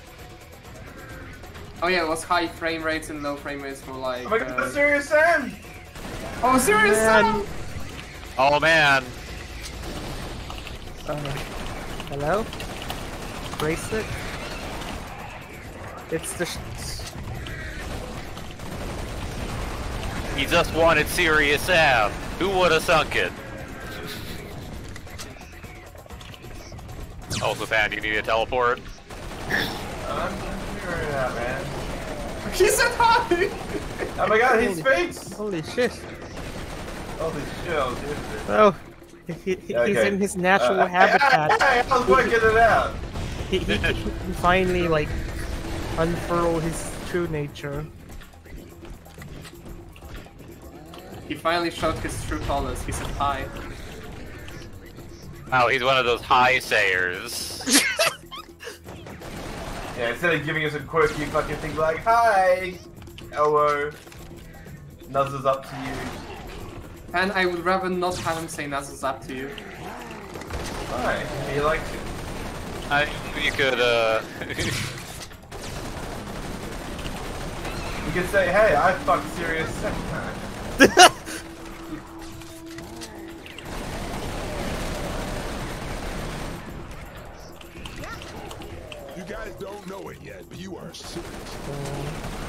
Oh yeah, it was high frame rates and low frame rates for like. Oh my god, uh, the Serious Sam! Oh, serious Man. Sam! Oh man, Uh, hello? Bracelet? It's the. Sh- he just wanted Serious Sam. Who would have sunk it? Also, Pan, you need a teleport? I'm figuring it out, man. He said hi! Oh my god, he Holy- speaks! Holy shit. Holy shit, I'll do this. Oh, he, he- he's Okay. in his natural Uh, habitat. (laughs) Hey, I was working it out! He, he, he can finally, like, unfurl his true nature. He finally showed his true colors. He said hi. Wow, he's one of those high sayers. (laughs) Yeah, instead of giving us a quirky fucking thing like, Hi! Hello. Nuzzles up to you. And I would rather not have him say Nuzzles up to you. Hi. you like it. I, you could, uh... You can say, hey, I fucked Serious Sam. You guys don't know it yet, but you are serious.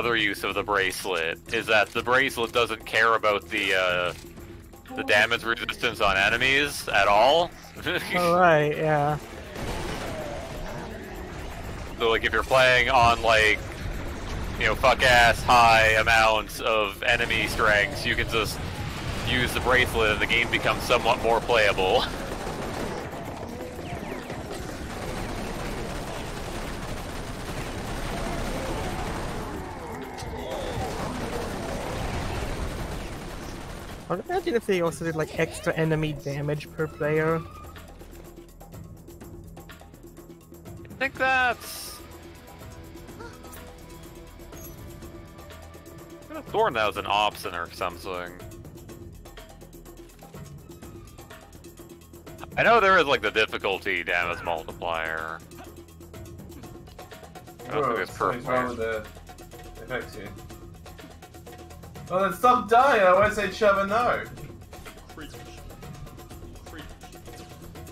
Other use of the bracelet is that the bracelet doesn't care about the, uh, the damage resistance on enemies at all. (laughs) Alright, yeah. So like if you're playing on like you know fuck ass high amounts of enemy strengths, you can just use the bracelet and the game becomes somewhat more playable. (laughs) I would imagine if they also did like extra enemy damage per player. I think that's I could have sworn that was an option or something. I know there is like the difficulty damage multiplier. I don't think Bro, it's something's wrong with perfect. the effects here. Well then stop dying, I won't say Trevor no.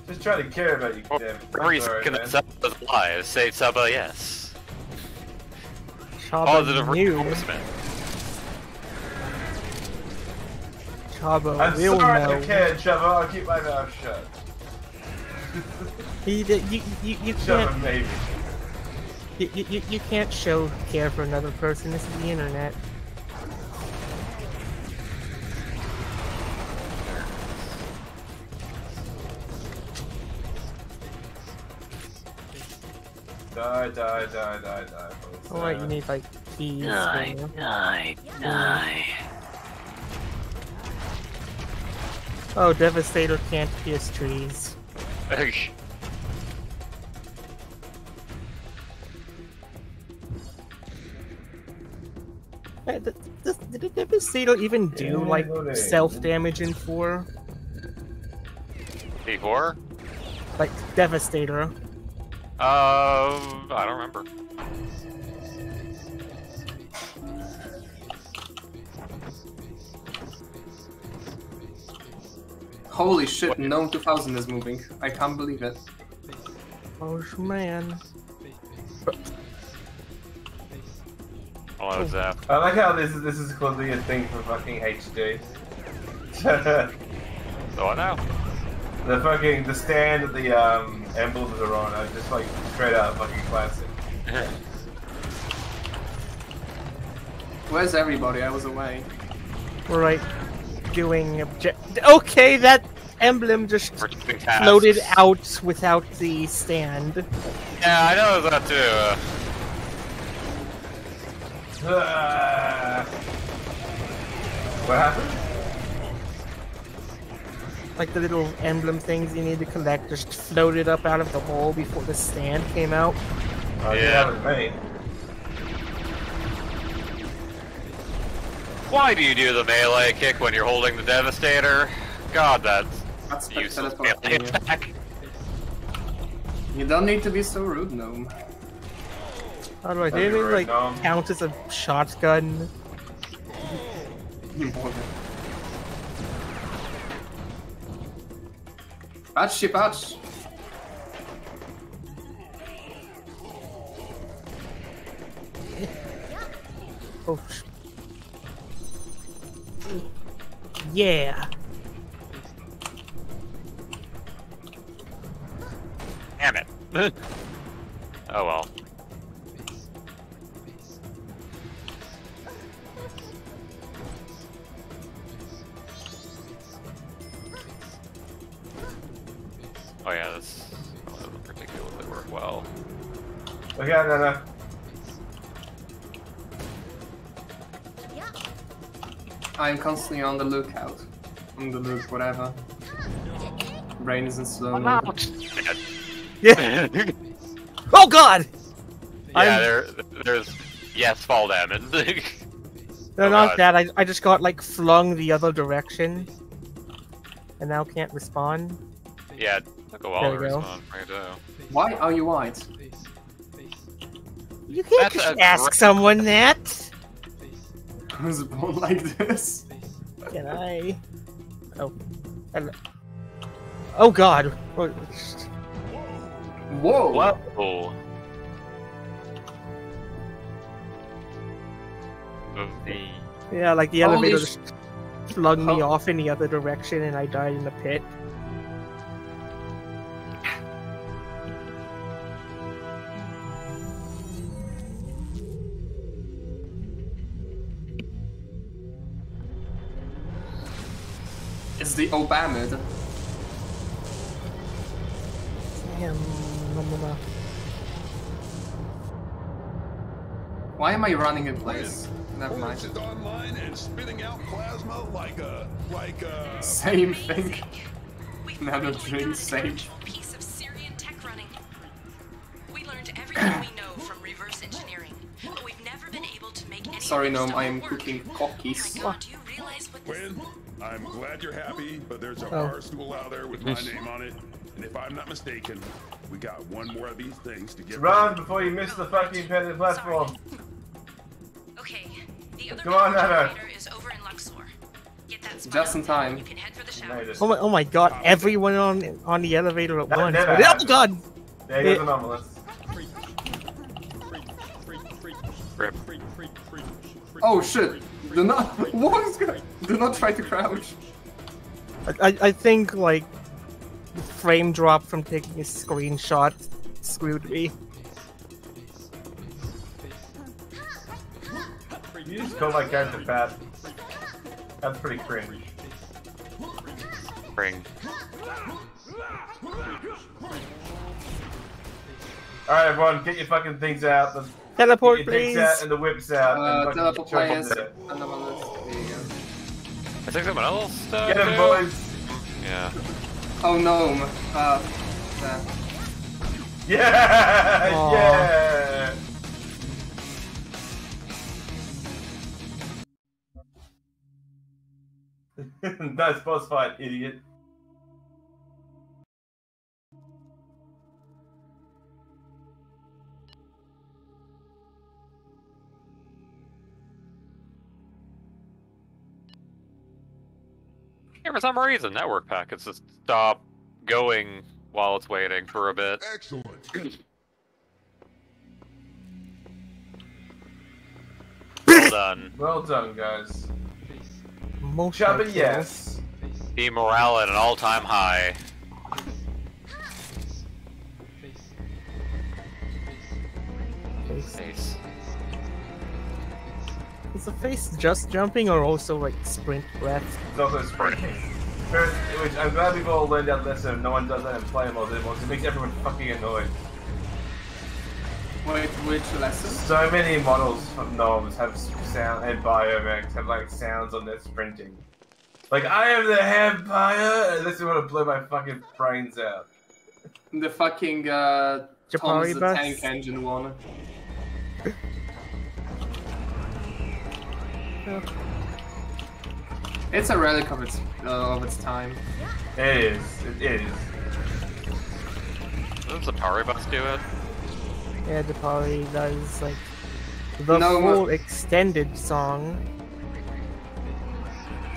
Just trying to care about you, damn. Maurice Sorry, can man. accept as live, say Saba yes. Csaba Positive knew. reinforcement. Csaba I'm will sorry know. I care, Trevor, I'll keep my mouth shut. He, did- you, you, you Trevor, can't maybe. you, you, you- you can't show care for another person. This is the internet. Die, die, die, die, die. please. Oh, wait, you need like keys. Die, don't you? die, die. Oh, Devastator can't pierce trees. Hey, th- th- Did Devastator even do like self damage in 4? D4? Like Devastator. Uh, I don't remember. holy shit, Gnome 2000 is moving. I can't believe it. Oh man. Oh, that was that. I like how this is this is clearly a thing for fucking HD. So (laughs) I know. the fucking the stand that the um emblems are on are just like straight out fucking classic. (laughs) Where's everybody? I was away. We're like doing object. Okay, that emblem just floated out without the stand. Yeah, I know that too. (laughs) What happened? Like the little emblem things you need to collect just floated up out of the hole before the sand came out. Oh, Yeah. yeah. that. Why do you do the melee kick when you're holding the Devastator? God, that's That's useless teleport melee attack. You don't need to be so rude, gnome. How do I do it? Like no. count as a shotgun? Patrzcie, patrz! Oh. Yeah. Damn it. (laughs) no, no. I'm constantly on the lookout. On the look, whatever. Brain is in slow I'm out. Yeah. Yeah. (laughs) Oh God! Yeah, I'm- there, there's yes, fall damage. (laughs) No, Oh, not God. that. I, I just got like flung the other direction, and now can't respond. yeah, took a while There to go. respond. Right now. Why are you white? You can't That's just ask great- someone that. I was born like this. Can I? Oh. Hello. Oh God! What- Whoa! Whoa. Yeah, like the elevator sh- just flung me oh. off in the other direction, and I died in the pit. The Obamid. Damn. Why am I running in place? Never mind. is online and spitting out plasma like a like a (laughs) Same thing. Never drink sage. piece of Sirian tech running. We learned everything we know (coughs) from reverse engineering, but we've never been able to make any Sorry, of Gnome, I am work. cooking oh cookies. Do you realize what this Quinn, I'm glad you're happy, but there's a Oh. bar stool out there with my name on it. And if I'm not mistaken, we got one more of these things to get Run before you miss the fucking pennant platform. Okay, the other Come on, power Nana. is over in Luxor. Get that spun Just in time. You can head for the shower. Oh my! Oh my God! Everyone on on the elevator at That once. never oh. God! There goes It- Anomalous. Oh shit! Do not. (laughs) What is going? Do not try to crouch. I, I- I think like the frame drop from taking a screenshot screwed me. You just go call my character fat. That's pretty cringe. Bring. Alright, everyone, get your fucking things out. The, Teleport, get your dicks please. and the whips out. Uh, and teleport players. dead. Anomalous. There you go. I think someone else. Uh, Get him, do? boys! Yeah. Oh no. Uh, there. Yeah! Aw. Yeah! (laughs) nice boss fight, idiot. Yeah, for some reason, network packets just stop going while it's waiting for a bit. Excellent. (coughs) Well done. Well done, guys. Most Chubby, helpful. yes. Team morale at an all-time high. Face. Nice. Is the face just jumping or also like sprint breath? It's also sprinting. Which I'm glad we've all learned that lesson. No one does that in play modes anymore. 'cause It makes everyone fucking annoyed. Wait, which lesson? So many models of gnomes have sound and biomax have like sounds on their sprinting. Like I am the Empire, and this is want to blow my fucking brains out. The fucking uh, Japari Tom's the? Tank Engine one. It's a relic of its uh, of its time. It is. It is. Doesn't Japari Bus do it? Yeah, the party does like the No, full what- extended song.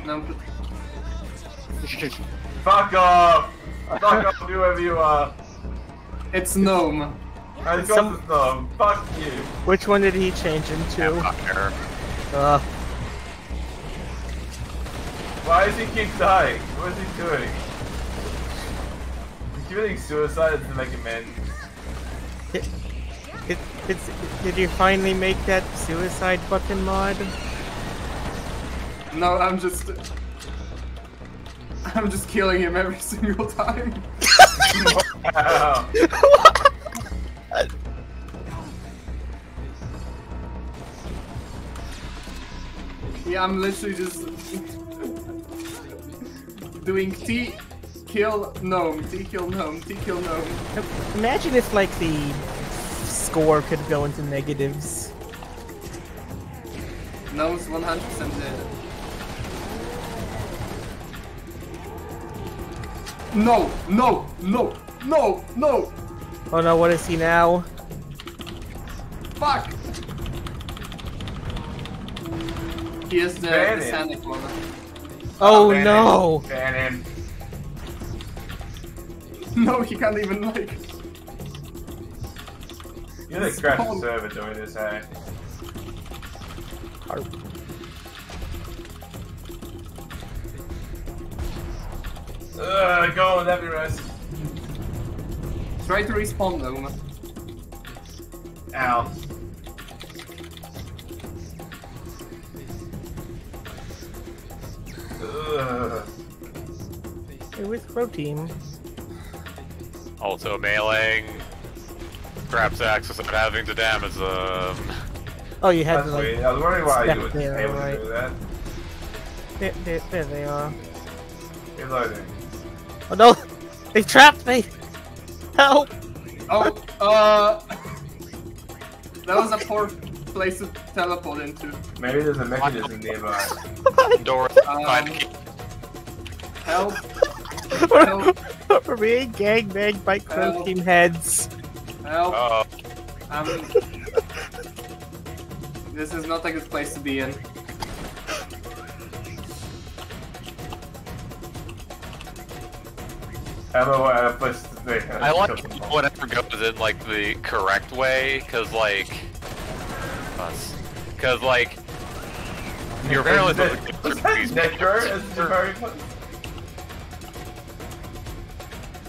No, (laughs) Fuck off! Fuck off, whoever you are. it's gnome. I got Some- this thumb. Fuck you. Which one did he change into? Empire. Why does he keep dying? What is he doing? Is he committing suicide to make amends? it, it, it's, did you finally make that suicide button mod? No, I'm just. I'm just killing him every (laughs) single time. Wow. (laughs) Yeah, I'm literally just doing T kill gnome, T kill gnome, T kill gnome. Imagine if like the score could go into negatives. Gnome's 100% dead. No, no, no, no, no! Oh no, what is he now? Fuck! He is the, Ban the him. Sonic one. Oh ban no! Him. Ban him. No, he can't even like. You're gonna crash the server doing this, hey? Ugh, go on, that'd be rest. Try to respawn gnome. Ow. Ugh. It was protein. Also meleeing Grab's access without having to damage them. Oh, you had That's to like. weird. I was wondering why you would there, able right. to do that. There, there, there they are. Reloading. Oh no! (laughs) They trapped me! Help! Oh, uh. That was a poor place to teleport into. Maybe there's a mechanism nearby. (laughs) Door Um, find key. Help! (laughs) For being gangbanged by protein heads. Help! Oh, Um, this is not a good place to be in. I don't know what other place to be. I like whatever goes in like the correct way, cause like, cause like, you're apparently supposed to Was get that these Necro as the Japari was?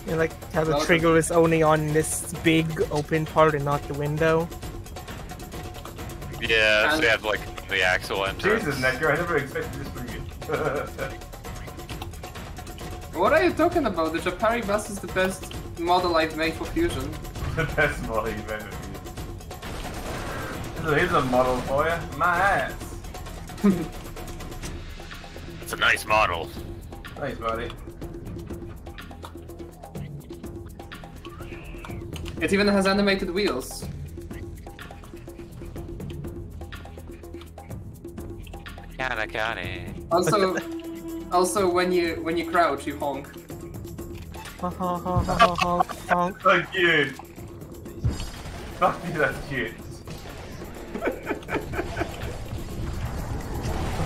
You like how the trigger is only on this big open part and not the window. Yeah, so you have like the axle entrance. Jesus, Necro, I never expected this from you. (laughs) What are you talking about? The Japari bus is the best model I've made for Fusion. (laughs) the best model you've ever used. So here's a model for you. My ass. (laughs) It's a nice model. Thanks, buddy. It even has animated wheels. Kinda, kinda. Also, also when you when you crouch, you honk. Honk. So cute. Fuck you, that's cute.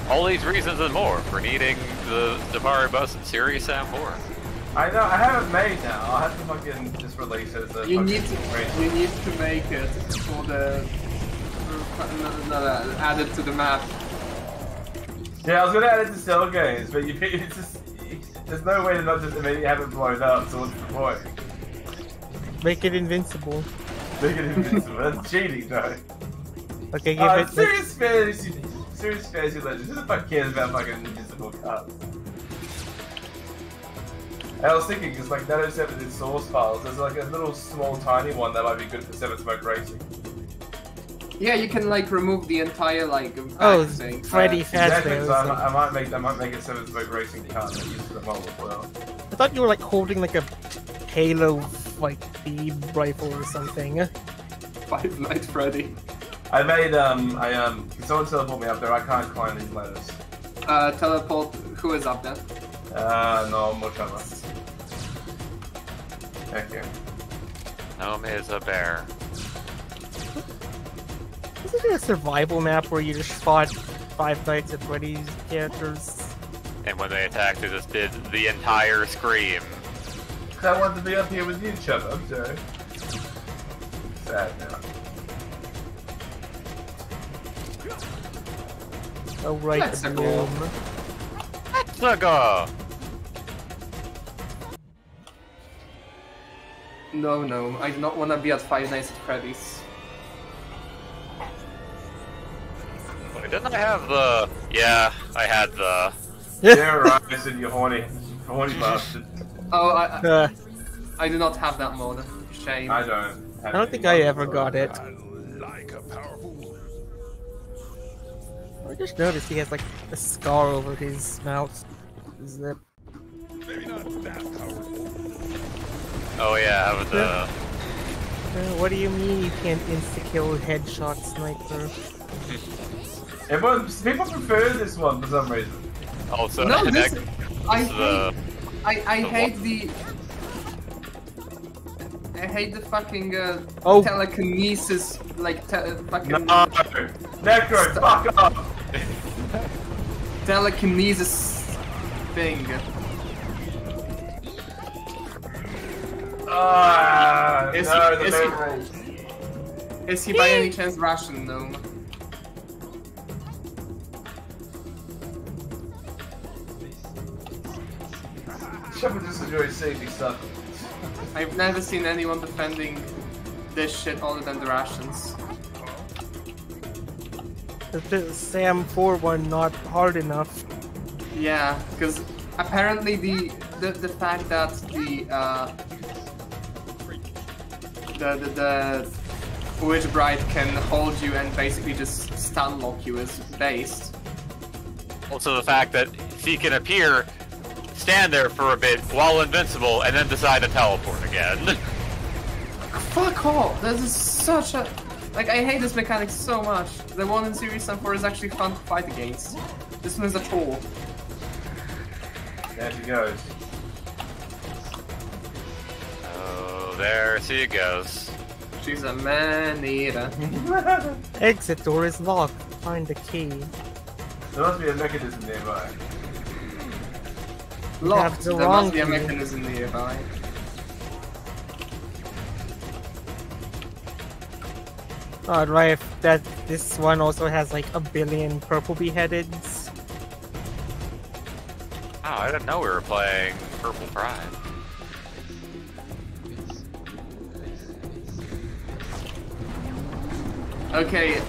All these reasons and more for needing the Japari bus in Serious Sam 4. I know, I have it made now. I'll have to fucking just release it as a You need to great- you need to make it for the for- no, no, no, add it to the map. Yeah, I was gonna add it to Cell games, but you, (laughs) it's just, there's no way to not just immediately have it blown up, so what's the point? Make it invincible. Make it invincible, that's cheating though. Okay, give Uh, it. like- serious fantasy, serious fantasy legends. Who the fuck cares about fucking invisible cards? And I was thinking, because like Nano 7 in source files, there's like a little small tiny one that might be good for 7 Smoke Racing. Yeah, you can like remove the entire like Oh, thing. Freddy Exactly, Fazbear. so I, or might- I might make I might make a 7 Smoke Racing card that uses the model as well. I thought you were like holding like a Halo like beam rifle or something. Five Nights Freddy. I made um I um can someone teleport me up there? I can't climb these ladders. Uh, teleport. Who is up there? Uh no, more cover. Okay. Gnome is a bear. Isn't it a survival map where you just fought Five Nights at Freddy's characters? And when they attacked, they just did the entire scream. I want to be up here with you, Chubb. I'm sorry. Sad now. Oh right, That's the a goal. room. Sugar! No, no, I do not want to be at Five Nights at Freddy's. Wait, didn't I have the... Yeah, I had the... yeah, right. I said you horny, horny (laughs) bastard. Oh, I, I, Uh, I do not have that mod. Shame. I don't. I don't think I ever got it. Like a powerful woman. I just noticed he has like a scar over his mouth. Zip. Maybe not that powerful. Oh yeah, with the... Uh, what do you mean you can't insta-kill headshot sniper? (laughs) Everyone, people prefer this one for some reason. Also, no, this, next- I this is the... hate, I, I the hate the, I hate the fucking uh, Oh. telekinesis, like te- fucking No, Necro, fuck off. Telekinesis thing. Ah, Is no, he- the is he- Is he by any chance Russian though? Chubb just enjoys seeing me stuff. I've never seen anyone defending this shit other than the Russians. Is the Sam 4 one not hard enough? Yeah, because apparently the, the the fact that the uh, the the, the Witch Bride can hold you and basically just stun lock you is based. Also the fact that he can appear, stand there for a bit while invincible, and then decide to teleport again. (laughs) Fuck off! This is such a like I hate this mechanic so much. The one in Serious 4 is actually fun to fight against. This one is a tool. There she goes. oh, there she goes. She's a man eater. (laughs) Exit door is locked. Find the key. There must be a mechanism nearby. Locked. the There must be a key. mechanism nearby. Oh, right, if that this one also has like a billion purple beheadeds. Oh, I didn't know we were playing Purple Pride. Okay,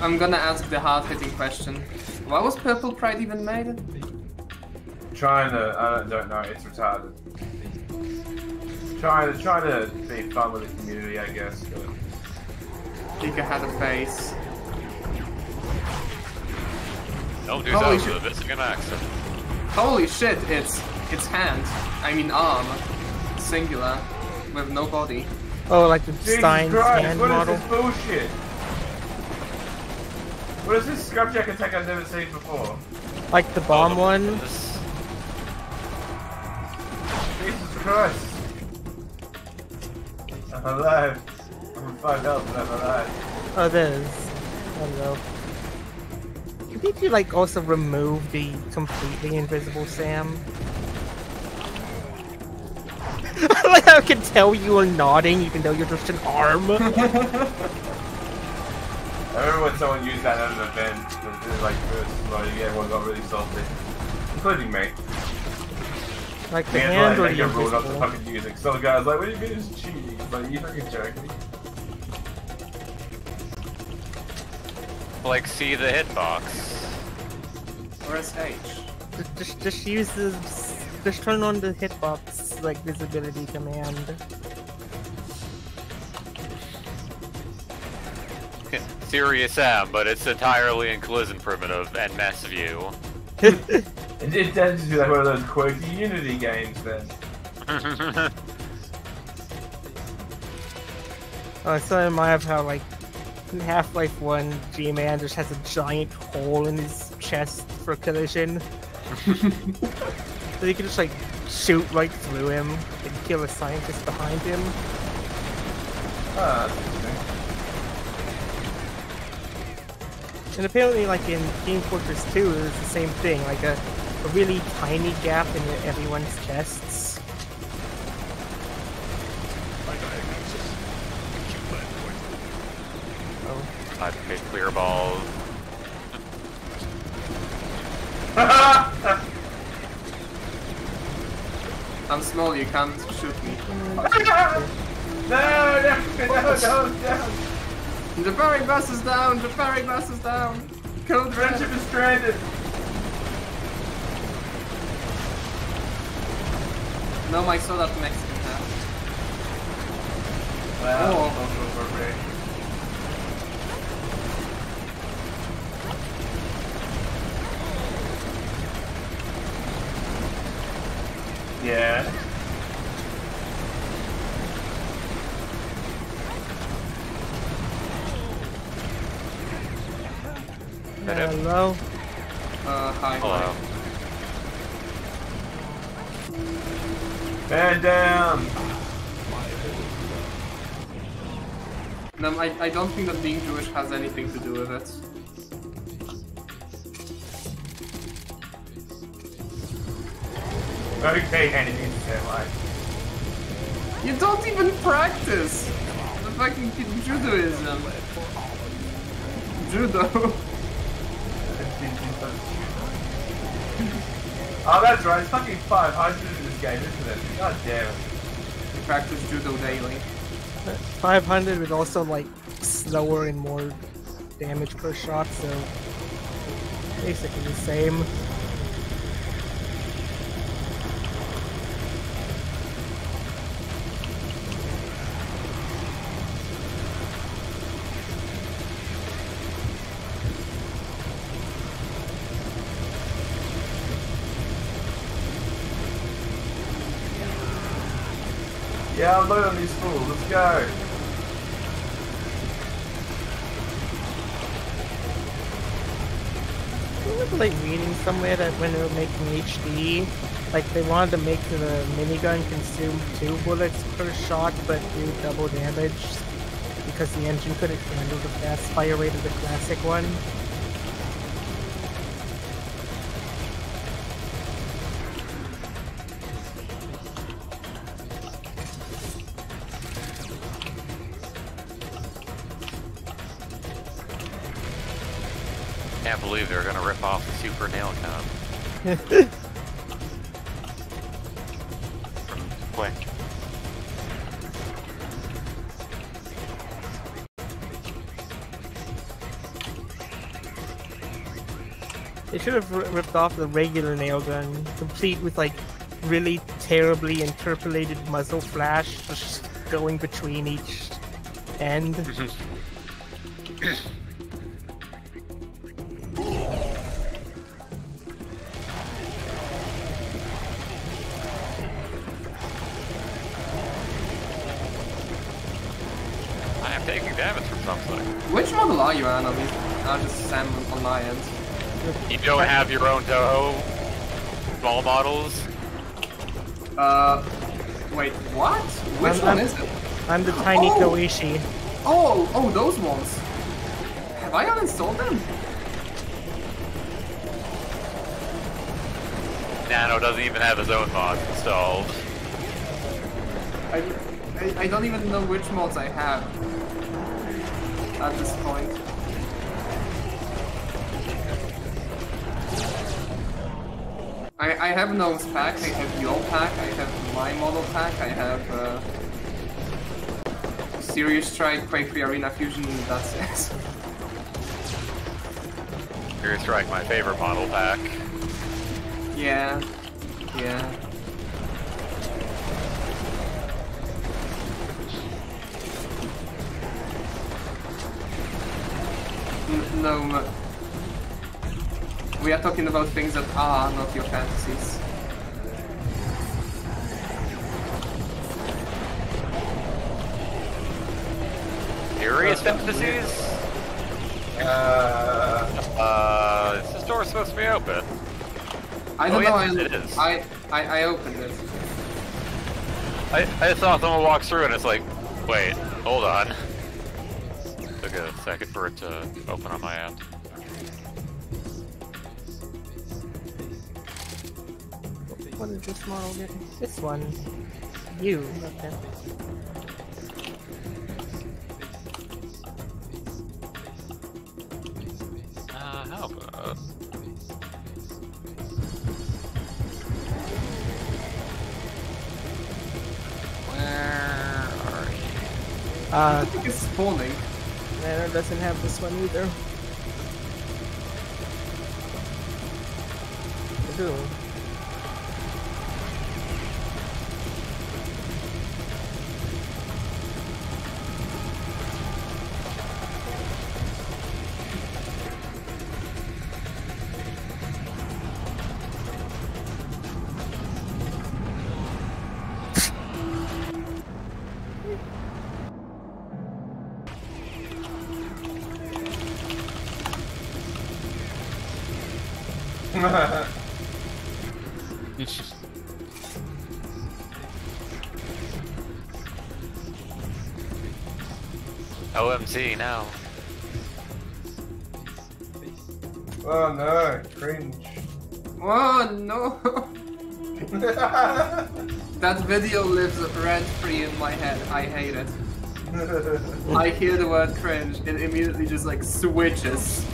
I'm gonna ask the hard-hitting question. Why was Purple Pride even made? Trying to, I don't, don't know, it's retarded. Trying to, trying to be fun with the community, I guess. But Pika had a face. Don't do Holy that shit. with a Michigan accent. Holy shit, it's it's hand. I mean arm. Singular. With no body. Oh, like the Jesus Stein's Christ, hand what is model. this bullshit? What is this scrapjack attack I've never seen before? Like the bomb one. This- Jesus Christ. I'm alive. Five health, but I'm alive. Oh, there's. Hello. Did you like also remove the completely invisible Sam? (laughs) like I can tell you are nodding even though you're just an arm. (laughs) (laughs) I remember when someone used that at an event, it was like first, like everyone got really salty, including me. like the Me and hand or like, the I got ruled up to invisible. fucking using. Some guy was like, "What do you mean it's cheating?" Like, you fucking joking? Like, see the hitbox. Or SH. Just, just, just use the just turn on the hitbox like visibility command. Serious Sam, but it's entirely in collision primitive and mess view. (laughs) It, it tends to be like one of those quirky Unity games then. Uh, (laughs) so I might have how like in Half-Life 1, G-Man just has a giant hole in his chest for collision. (laughs) so you can just like shoot right through him and kill a scientist behind him. Ah, that's. And apparently like in Team Fortress 2 it was the same thing, like a, a really tiny gap in everyone's chests. I've made clear balls. (laughs) I'm small, you can't shoot me. (laughs) no, no, no, no, no. The ferry bus is down! The ferry bus is down! Code red! Friendship is stranded. No, I saw that Mexican hat. Wow, Oh. those were big. Yeah. Hello? Uh, hi. Hello. Man down. No, I, I don't think that being Jewish has anything to do with it. Okay, anything to say like. You don't even practice the fucking Judaism. Judo. (laughs) Oh, that's right. It's fucking 500 in this game, isn't it? God damn it. practice Judo daily. 500 with also like slower and more damage per shot, so basically the same. On these fools. Let's go. Remember like reading somewhere that when they were making HD, like they wanted to make the minigun consume two bullets per shot but do double damage because the engine couldn't handle the fast fire rate of the classic one. Off the Super Nail Gun. (laughs) Quick. They should have ripped off the regular nail gun, complete with like really terribly interpolated muzzle flash just going between each end. (laughs) have your own Touhou ball models? Uh, wait, what? Which I'm- one I'm- is it? I'm the tiny Oh! Koishi. Oh, oh, those ones. Have I uninstalled them? Nano doesn't even have his own mods installed. I, I, I don't even know which mods I have at this point. I, I have no pack, I have your pack, I have my model pack, I have uh, Serious Strike, Quake Arena Fusion, that's (laughs) it. Serious Strike, my favorite model pack. Yeah, yeah. No. We are talking about things that are not your fantasies. Furious fantasies? Uh, Uh, is this door supposed to be open? I Oh, don't know. yes, I, it is. I, I I opened it. I, I saw someone walk through and it's like, wait, hold on. It (laughs) Took a second for it to open on my end. What is this model again? This one. You. Okay. Uh, how about... Where are you? Uh, I think It's spawning. Nano doesn't have this one either. I do. I hear the word cringe, it immediately just like switches.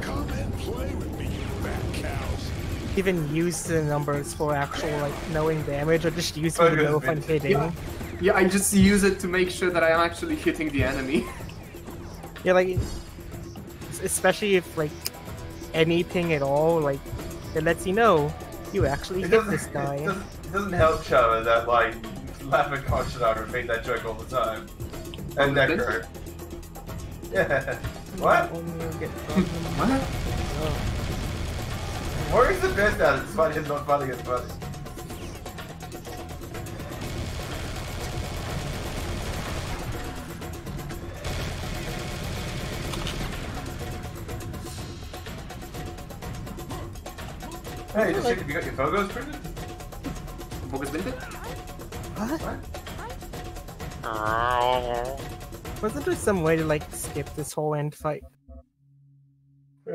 Come and play with me, you fat cows. Even use the numbers for actual like knowing damage, or just use them to know if I'm hitting. Yeah. Yeah, I just use it to make sure that I am actually hitting the enemy. Yeah, like, especially if like anything at all, like it lets you know you actually It hit doesn't, this (laughs) it guy. doesn't, it doesn't help Trevor that like Laugh and Koch and I repeat that joke all the time. And did Necro. Yeah. What? (laughs) What? Warrior's the best at it. It's funny, it's not funny, it's funny. Hey, just check if you got your photos printed? Focus printed? What? Wasn't there some way to like skip this whole end fight?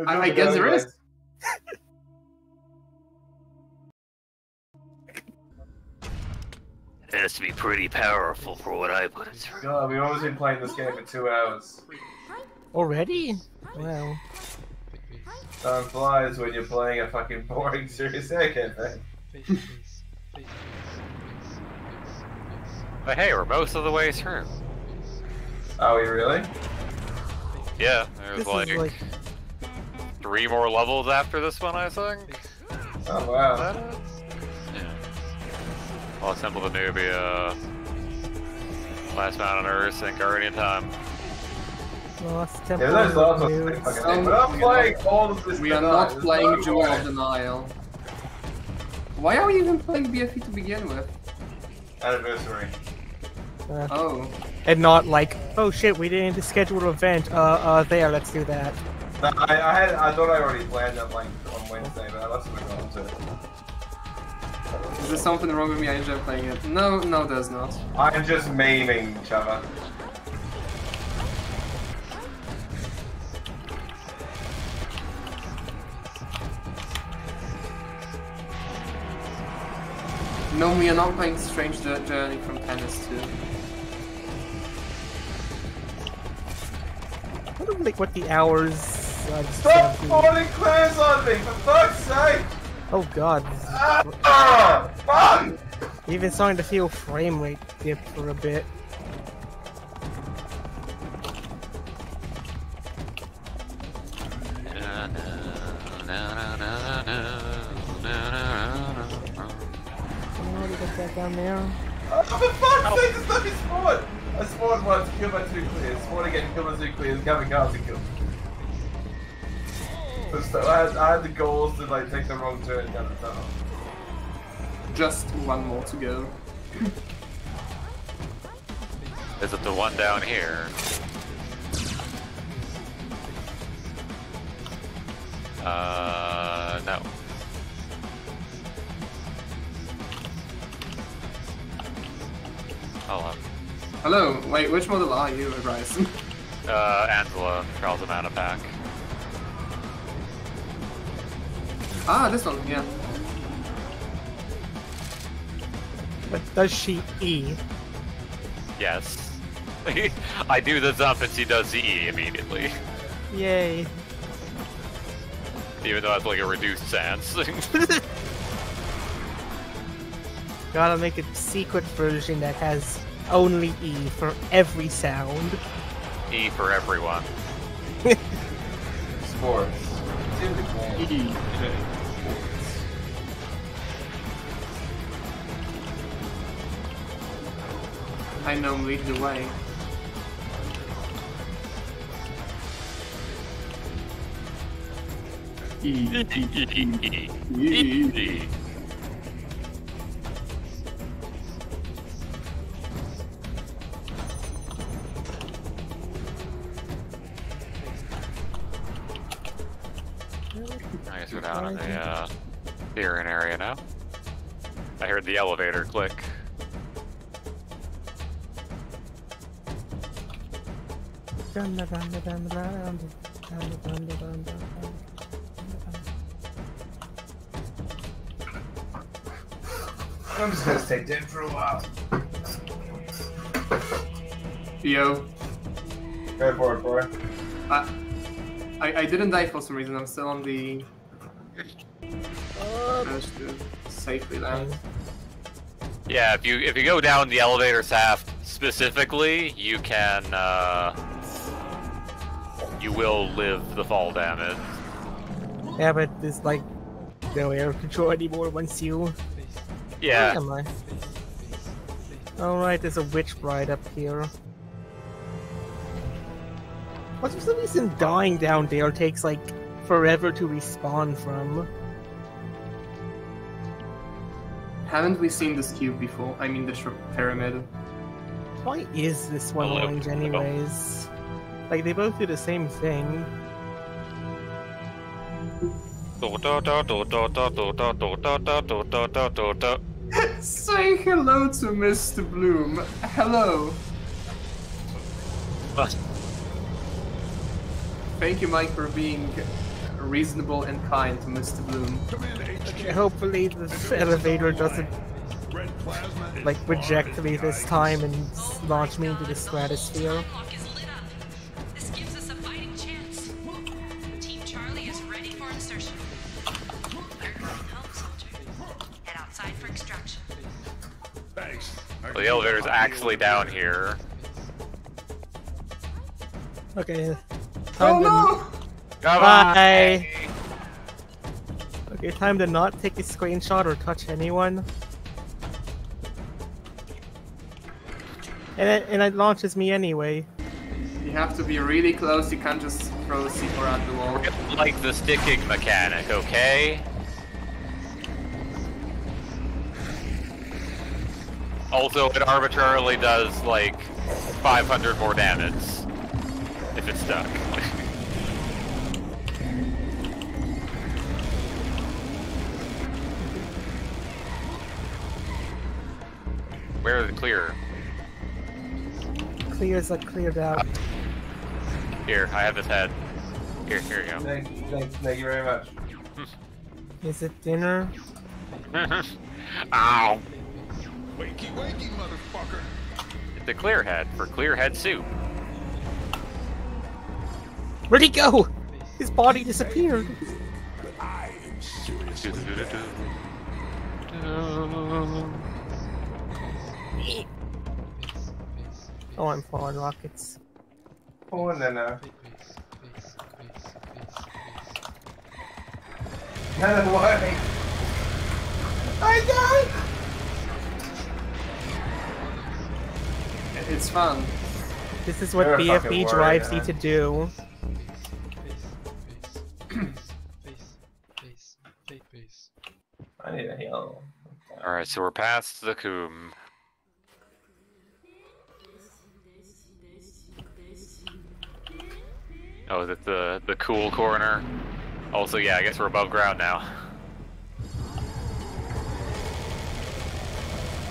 I, I guess there is. It has to be pretty powerful for what I put it through. God, we've almost been playing this game for two hours. Already? Well. Time flies when you're playing a fucking boring serious air campaign. But hey, we're most of the way through. Are we really? Yeah, there's This like, like three more levels after this one, I think. Oh wow. Is that it? Yeah. Well, Temple of Nubia, Last Mountain Earth, and Guardian Time. Lost Yeah, Temple. those last of ones Nudes. are fucking thing, but I'm playing all of this We are not playing no Jewel way. of Denial. Why are we even playing BFE to begin with? Anniversary. Uh, Oh. and not like, oh shit, we didn't schedule an event. Uh, uh, there, let's do that. No, I, I had, I thought I already planned it like on Wednesday, but I must have gone to it. Is there something wrong with me? I enjoy playing it. No, no, there's not. I'm just memeing, Csaba. No, we are not playing Strange Journey from Tennis 2. I don't like what the hours. Uh, Stop gonna be. spawning clans on me, for fuck's sake! Oh god. Ah, fuck! Even starting to feel frame rate dip for a bit. They got that down there. Oh, for fuck's sake, just let me spawn! I spawned once, killed my two Kleers, spawn again, killed my two Kleers, coming cards and killed. But still, I had, I had the goals to like take the wrong turn down the tunnel. Just one more to go. Is it the one down here? Uh, no. Hold on. Hello, wait, which model are you, Bryson? (laughs) Uh, Angela, Charles Amana pack. ah, this one, yeah. But does she E? Yes. (laughs) I do the jump and she does the E immediately. Yay. Even though that's like a reduced sense. (laughs) Gotta make a secret version that has only E for every sound. e for everyone. (laughs) Sports. It's in the game. I know lead the way. E, E, E, E, E. I guys are down in the uh, area now. I heard the elevator click. I'm just gonna stay dead for a while. Yo. Go for it, boy. I, I, I didn't die for some reason. I'm still on the Managed to safely land. Yeah, if you if you go down the elevator shaft specifically, you can uh, you will live the fall damage. Yeah, but there's like no air control anymore once you. Yeah. Where am I? Alright, there's a witch bride up here. What's for some reason dying down there takes like forever to respawn from? Haven't we seen this cube before? I mean the sh- pyramid. Why is this one Hello. orange anyways? Like they both do the same thing. (laughs) Say hello to Mr. Bloom. Hello. What? Thank you, Mike, for being reasonable and kind, Mr. Bloom. Okay, hopefully this elevator doesn't like reject me this time and launch me into the stratosphere. So the elevator's actually down here. Okay. Time oh no! Come Bye. Okay, time to not take a screenshot or touch anyone. And it, and it launches me anyway. You have to be really close, you can't just throw a C4 at the wall. on. Like the sticking mechanic, okay? Also, it arbitrarily does like 500 more damage if it's stuck. (laughs) Where is the Kleer? Clears like cleared out. Here, I have this head. Here, here you go. Thank you, thank, thank you very much. Is it dinner? (laughs) Ow! Wakey, wakey, motherfucker. It's a clear head for clear head soup. Where'd he go? His body disappeared. I am (laughs) (laughs) Oh, I'm falling rockets. Oh, no, no. Please, no. I died! It's fun. This is what BFE drives you to do. I need a heal. Alright, so we're past the coom. Oh, is it the the cool corner? Also, yeah, I guess we're above ground now.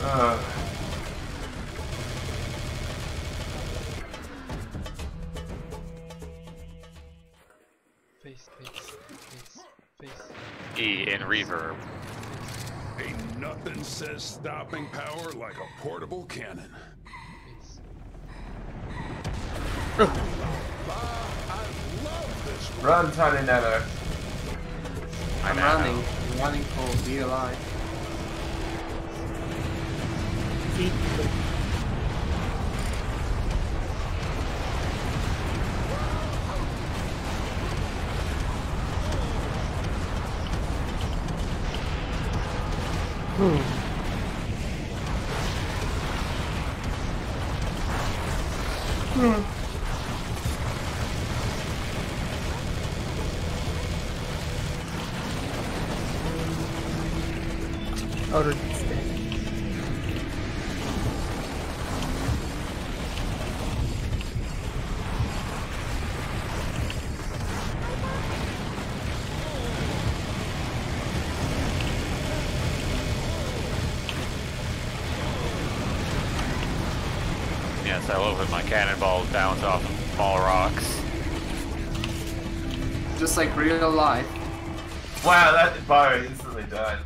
Uh, Face, face, face, face. E in reverb. Ain't nothing says stopping power like a portable cannon. (laughs) run, Tiny Nano. I'm running. I'm running for dear life. See? Hmm. Life. Wow, that bow instantly died.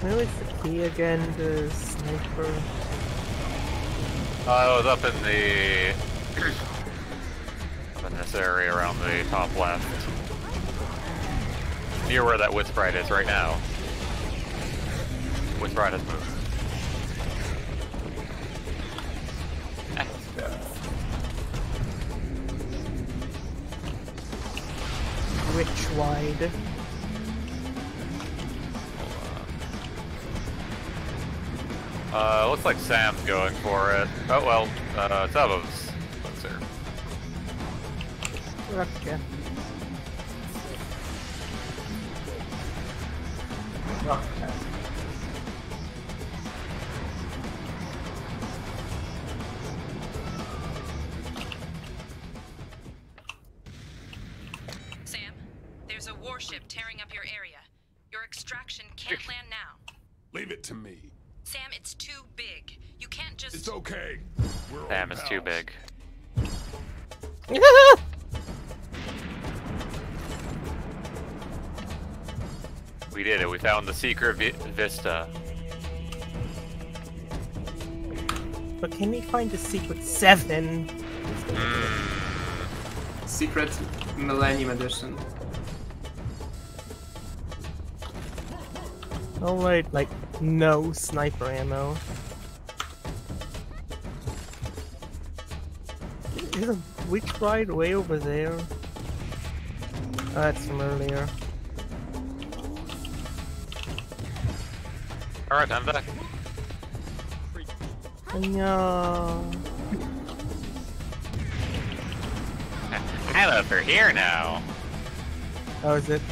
Where was the key again? The sniper. I was up in the up (clears throat) in this area around the top left, near where that Witch Bride is right now. Witch Bride has moved. Which wide? Uh, looks like Sam's going for it. Oh well, uh, Tubbo's. Let's see. Okay. Secret vi vista. But can we find the secret seven? Hmm. Secret Millennium Edition. Oh right, like no sniper ammo. There's a witch bride way over there. Oh, that's from earlier. Alright, I'm back. No. (laughs) I'm over here now. Oh, is it?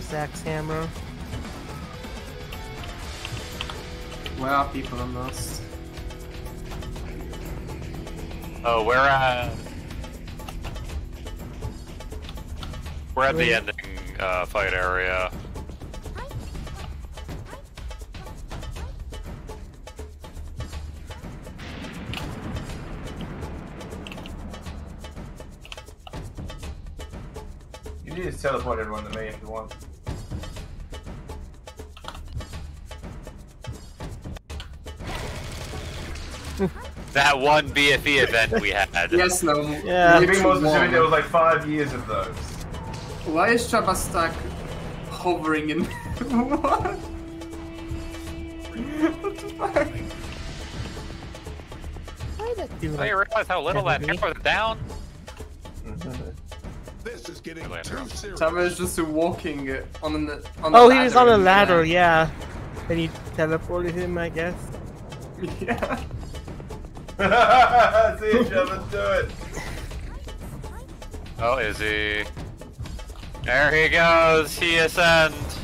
Alright, Talos Axe Hammer. Where are people on this? Oh, we're at. We're at the ending uh, fight area. You can just teleport everyone to me if you want. That one BFE event we had. (laughs) Yes, no. Yeah. To be more One. specific, there was like five years of those. Why is Jabba Stack hovering in. what? (laughs) What the fuck? Why that dude? Oh, you realize how little that enemy? tower is down? This is getting Later. too serious. Savage just walking uh, on the on the Oh, he was on a ladder, yeah. Then you teleported him, I guess. (laughs) Yeah. See you, Sherman, do it. Oh, is he? There he goes. He ascends.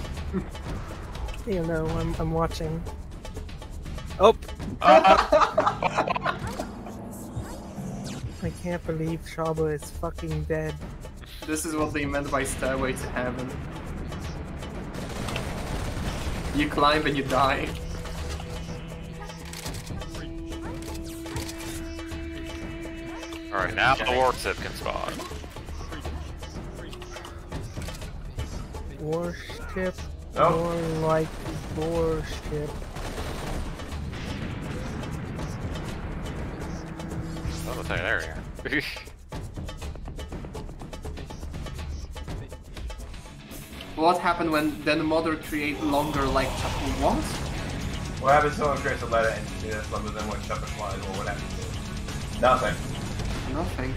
You know, I'm, I'm watching. Oh! Uh, (laughs) I can't believe Csaba is fucking dead. This is what they meant by Stairway to Heaven. You climb and you die. All right, now the warship can spawn. Warship, Oh. more like warship. Oh, okay, there we go. (laughs) What happened when then Mother create longer like chapter what? What happens if someone creates a letter entity that's longer than what Shepard flies, or what happens? Nothing. Nothing.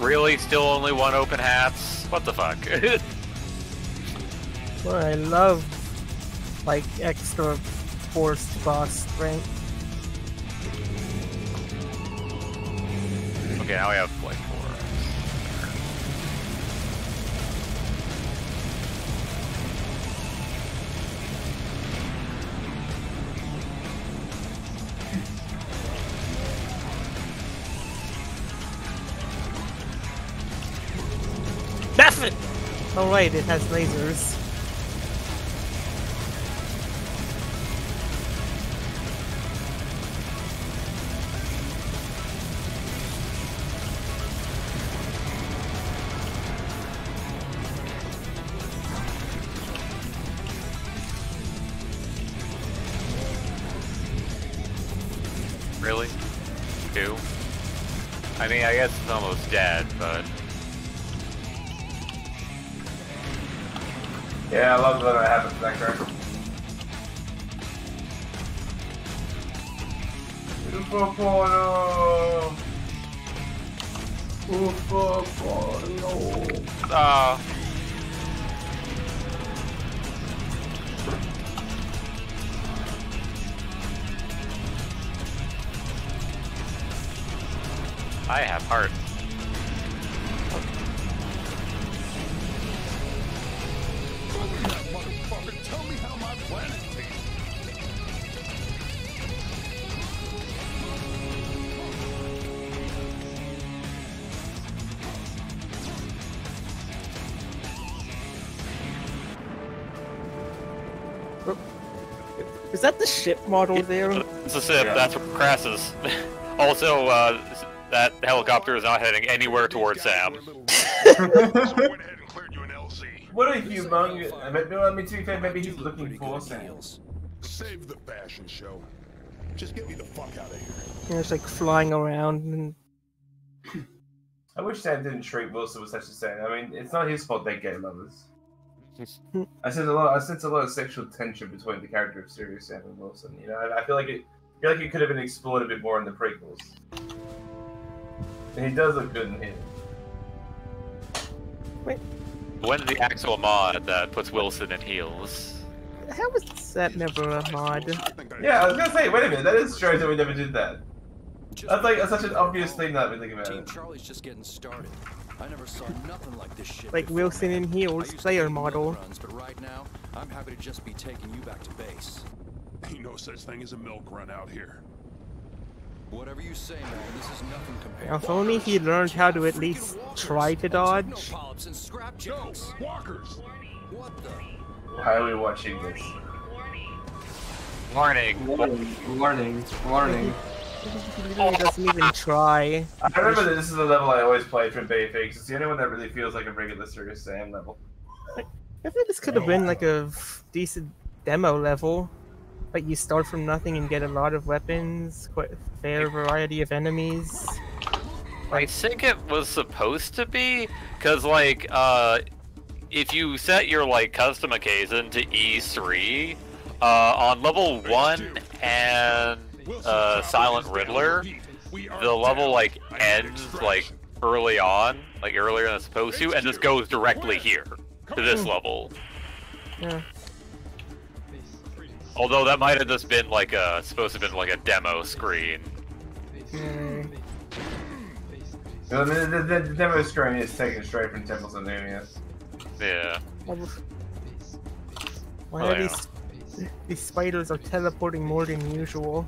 really? Still only one open hats? What the fuck? (laughs) Well, I love like extra forced boss strength. okay, now we have like Wait, it has lasers. Model there? It's a sip. That's where Crass is. also, uh, that helicopter is not heading anywhere towards Sam. (laughs) What a humongous. I mean, I mean, to be fair, maybe he's looking for Sam. Save the fashion show. Just get me the fuck out of here. And it's like flying around and (laughs) I wish Sam didn't treat Wilson with such a Sam. I mean, it's not his fault they gay lovers. I sense a lot. I sense a lot of sexual tension between the character of Serious Sam and Wilson. You know, I, I feel like it. I feel like it could have been explored a bit more in the prequels. And he does look good in here. When's the actual mod that puts Wilson in heels? How was that never a mod? Yeah, I was gonna say, wait a minute, that is strange that we never did that. That's like that's such an obvious thing that we think about Team Charlie's just getting started. I never saw nothing like this shit. Like Wilson in Heels player model. Runs, but right now, I'm happy to just be taking you back to base. Ain't no such thing as a milk run out here. Whatever you say, man, this is nothing compared. If only he learned how to at least try to dodge. Polyps and scrapjacks. Walkers. What the? Why are we watching this? Warning. Warning, warning, warning. He literally doesn't even try. I remember that this is the level I always play from BFE because it's the only one that really feels like a regular Serious Sam level. I think this could have been like a decent demo level. Like you start from nothing and get a lot of weapons, quite a fair variety of enemies. I think it was supposed to be, cause like, uh, if you set your like custom occasion to E3, uh, on level one and uh, Silent Riddler, the level like ends like early on, like earlier than it's supposed to, and just goes directly here to this level. Yeah. Although that might have just been like a supposed to have been like a demo screen. Yeah. The, the, the, the demo screen is taken straight from Temples of Numius. Yeah. Why Oh, are yeah. these these spiders are teleporting more than usual?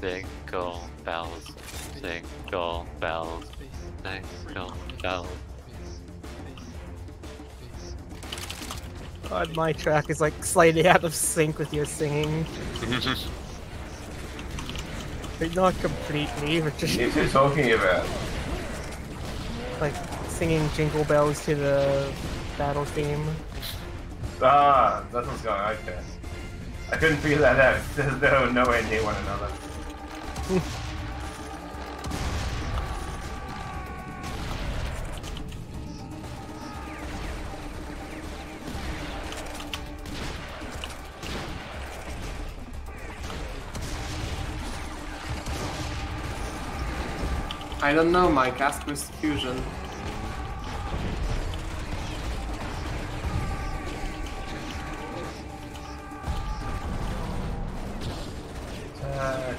Single bells, single bells, single bells. God, my track is like slightly out of sync with your singing. (laughs) But not completely, but just What are you talking about? like singing jingle bells to the battle theme. Ah, that's what's going on. Okay. I couldn't figure that out. (laughs) There's no nowhere near one another. (laughs) I don't know, my Ask Mr. Fusion. Uh,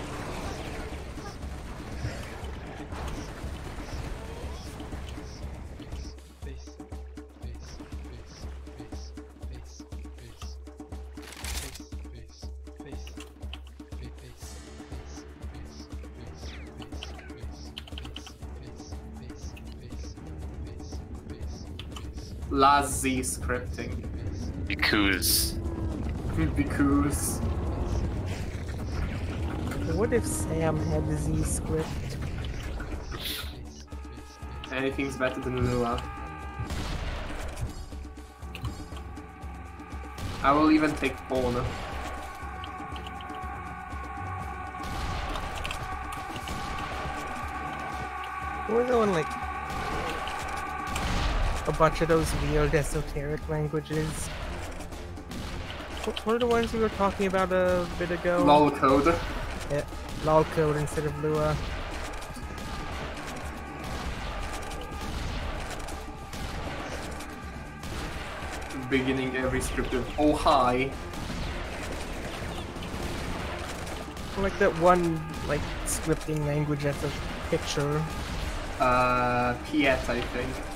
Lazy scripting. Because because. What if Sam had the ZScript? Anything's better than Lua. I will even take Pawn. We're going like a bunch of those weird esoteric languages. What what are the ones we were talking about a bit ago? Lol code. Yeah, lol code instead of Lua. Beginning every script of oh hi. Like that one like scripting language that's a picture. Uh, Piet, I think.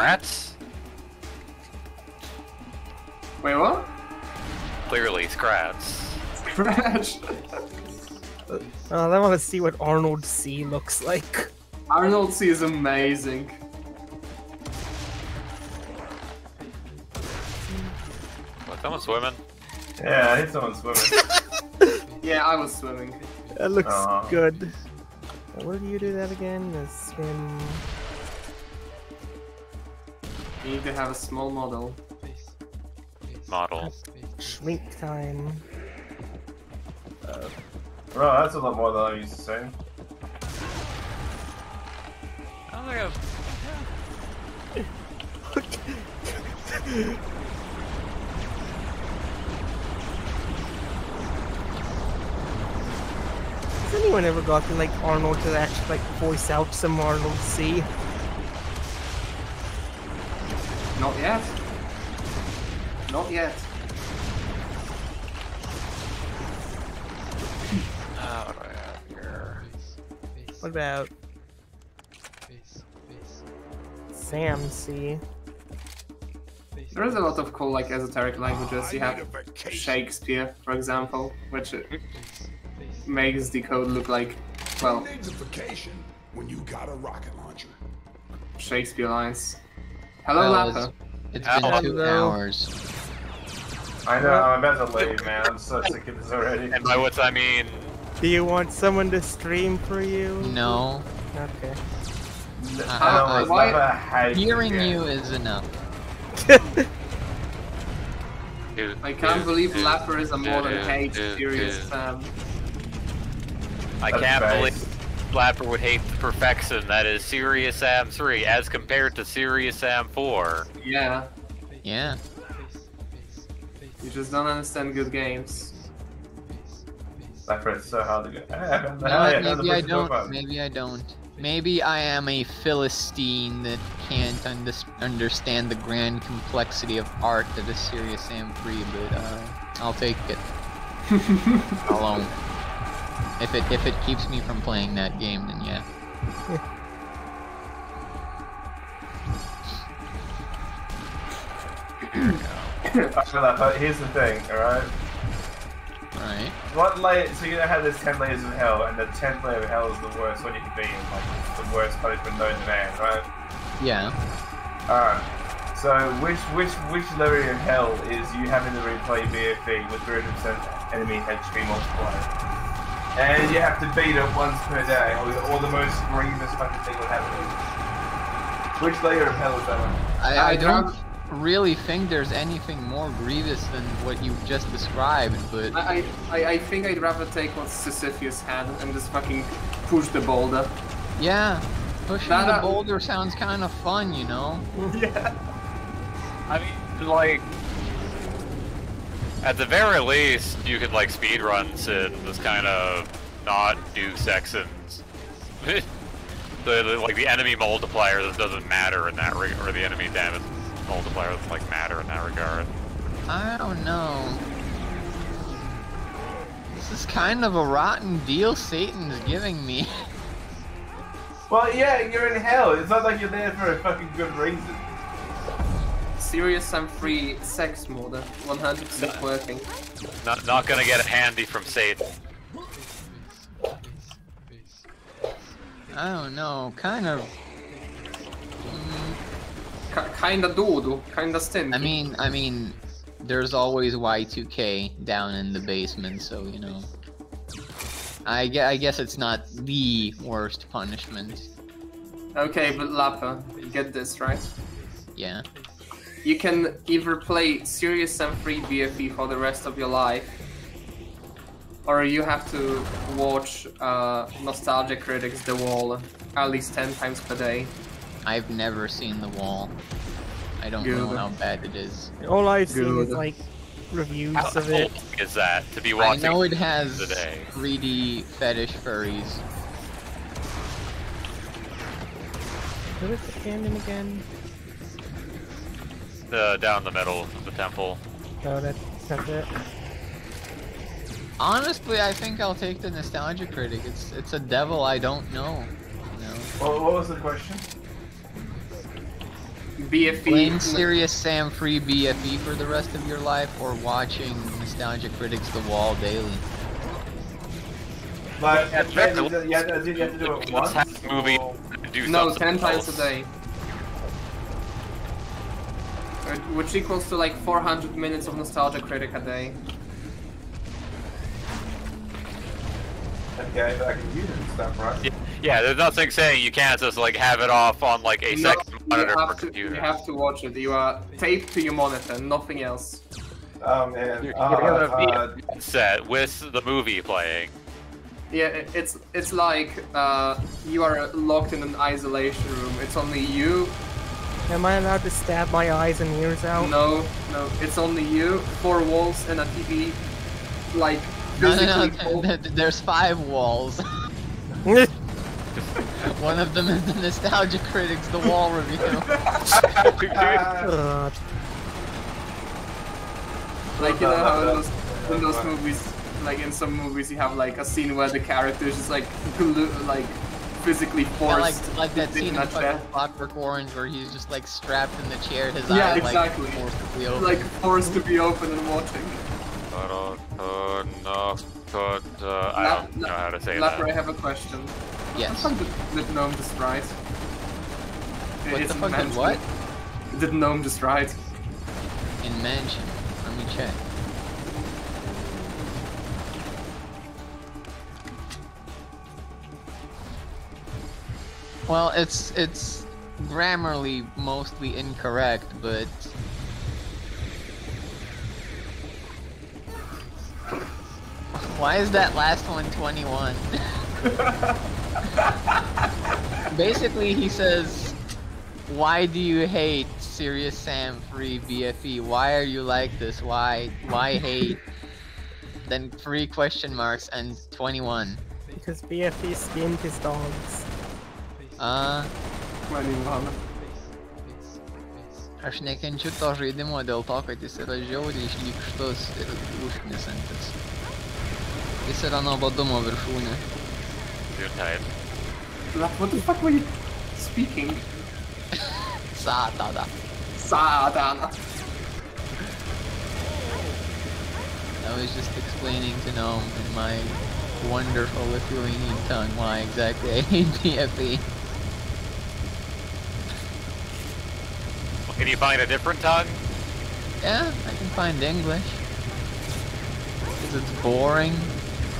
Rats? Wait, what? Clearly, Scrats. Crash. (laughs) Oh, I want to see what Arnold C looks like. Arnold C is amazing. What, someone swimming? yeah, I hit someone swimming. (laughs) Yeah, I was swimming. That looks Aw. good. Uh, Where do you do that again? The swim. You need to have a small model. Model. Shrink time. Uh, bro, that's a lot more than I'm used to say. I don't think I've... Has anyone ever gotten like Arnold to actually like voice out some Arnold C? Not yet. Not yet. Oh, what do I have here? What about Sam C? There is a lot of cool like esoteric languages. You have Shakespeare, for example, which makes the code look like, well, Needs a vacation when you got a rocket launcher. Shakespeare lines. Hello, Well, Lapper. It's been two Hello. hours. I know, I'm about to leave, man. I'm so sick of this already. And by what I mean Do you want someone to stream for you? No. Okay. I- I- why- I- hate hearing this you is enough. I can't believe Lapper is a more than hate serious fan. I That's can't base. believe Flapper would hate the perfection that is Serious Sam 3 as compared to Serious Sam 4. Yeah, Yeah. you just don't understand good games. That is so hard to get. You know what, maybe I don't. Maybe I don't. Maybe I am a philistine that can't unders understand the grand complexity of art that is Serious Sam 3, but uh, I'll take it. (laughs) Alone. If it if it keeps me from playing that game, then yeah. Alright, here's the thing, alright? Alright. What layer? So you know how there's ten layers of hell, and the tenth layer of hell is the worst one you can be in, like the worst punishment known to man, right? Yeah. Alright. So which which which layer of hell is you having to replay BFE with 300% enemy HP multiplier? And you have to beat it once per day, or, or the most grievous fucking thing will happen. Which layer of hell is that one? I, I I don't don't- really think there's anything more grievous than what you've just described, but I, I, I think I'd rather take what Sisyphus had and just fucking push the boulder. yeah, pushing Nah, the boulder sounds kind of fun, you know. (laughs) yeah. I mean, like, at the very least, you could like speed runs and just kind of not do sections. (laughs) the, the like the enemy multiplier that doesn't matter in that regard, or the enemy damage multiplier doesn't like matter in that regard. I don't know. This is kind of a rotten deal Satan's giving me. (laughs) Well, yeah, you're in hell. It's not like you're there for a fucking good reason. Serious Sam 3 sex mode, 100% working. Not not gonna get it handy from Satan. I don't know, kind of. K kinda dodo, kinda stinky. I mean, I mean, there's always Y2K down in the basement, so you know. I guess, I guess it's not the worst punishment. Okay, but Lapa, you get this, right? Yeah. You can either play Serious Sam 3 BFE for the rest of your life, or you have to watch uh, Nostalgia Critics The Wall at least 10 times per day. I've never seen the wall. I don't know how bad it is. All I've seen is like reviews How of it. old is that to be watching? I watching know it has today? 3D fetish furries. What is the cannon again? Uh, down the middle of the temple. Oh, that's, that's it. Honestly, I think I'll take the nostalgia critic. It's it's a devil I don't know. You know. What, what was the question? BFE. Playing serious Sam free BFE for the rest of your life, or watching Nostalgia Critics The Wall daily. Like, At yeah, you, have to, you have to you have to do it once. movie or- do No, 10 times a day. Uh, Which equals to like 400 minutes of Nostalgia Critic a day. Okay, but I can use it and stuff, right? Yeah, yeah, there's nothing saying you can't just like have it off on like a No, second monitor you for have, to, computer. you have to watch it. You are taped to your monitor, nothing else. Oh man. You're, Uh, you're gonna be uh, set with the movie playing. Yeah, it's it's like uh, you are locked in an isolation room. It's only you. Am I allowed to stab my eyes and ears out? No, no, it's only you, four walls, and a TV. Like No, no, no. th- th- There's five walls. (laughs) One of them is the Nostalgia Critics The Wall review. God. Like you know how in those, in those (laughs) movies, like in some movies, you have like a scene where the characters just like glu- like physically Yeah, forced. like like that scene in in a chair. fucking Clockwork Orange where he's just like strapped in the chair, his Yeah, eyes exactly. like forced to be open. Like forced to be open and watching. Uh, uh, no, uh, uh, I don't know how to say Lapper, I have a question. Yes. What the fuck did, did Gnome just write? What It's the fuck did mentioned. what? Did Gnome just write? In mansion. Let me check. Well, it's it's grammarly mostly incorrect, but why is that last one 21? (laughs) Basically, he says, "Why do you hate Serious Sam Free BFE? Why are you like this? Why why hate?" Then three question marks and 21. Because BFE skinned his dogs. Uh, 21. aš nekenčiu to žaidimo dėl to, kad jis yra žiauriai šlykštus ir užknisantis. Jis yra nuobodumo viršūnė. You're tired. Like, what the fuck were you speaking? Satana. Satana. I was just explaining to Gnome in my wonderful Lithuanian tongue why exactly I hate BFE. Can you find a different tongue? Yeah, I can find English. Because it's boring,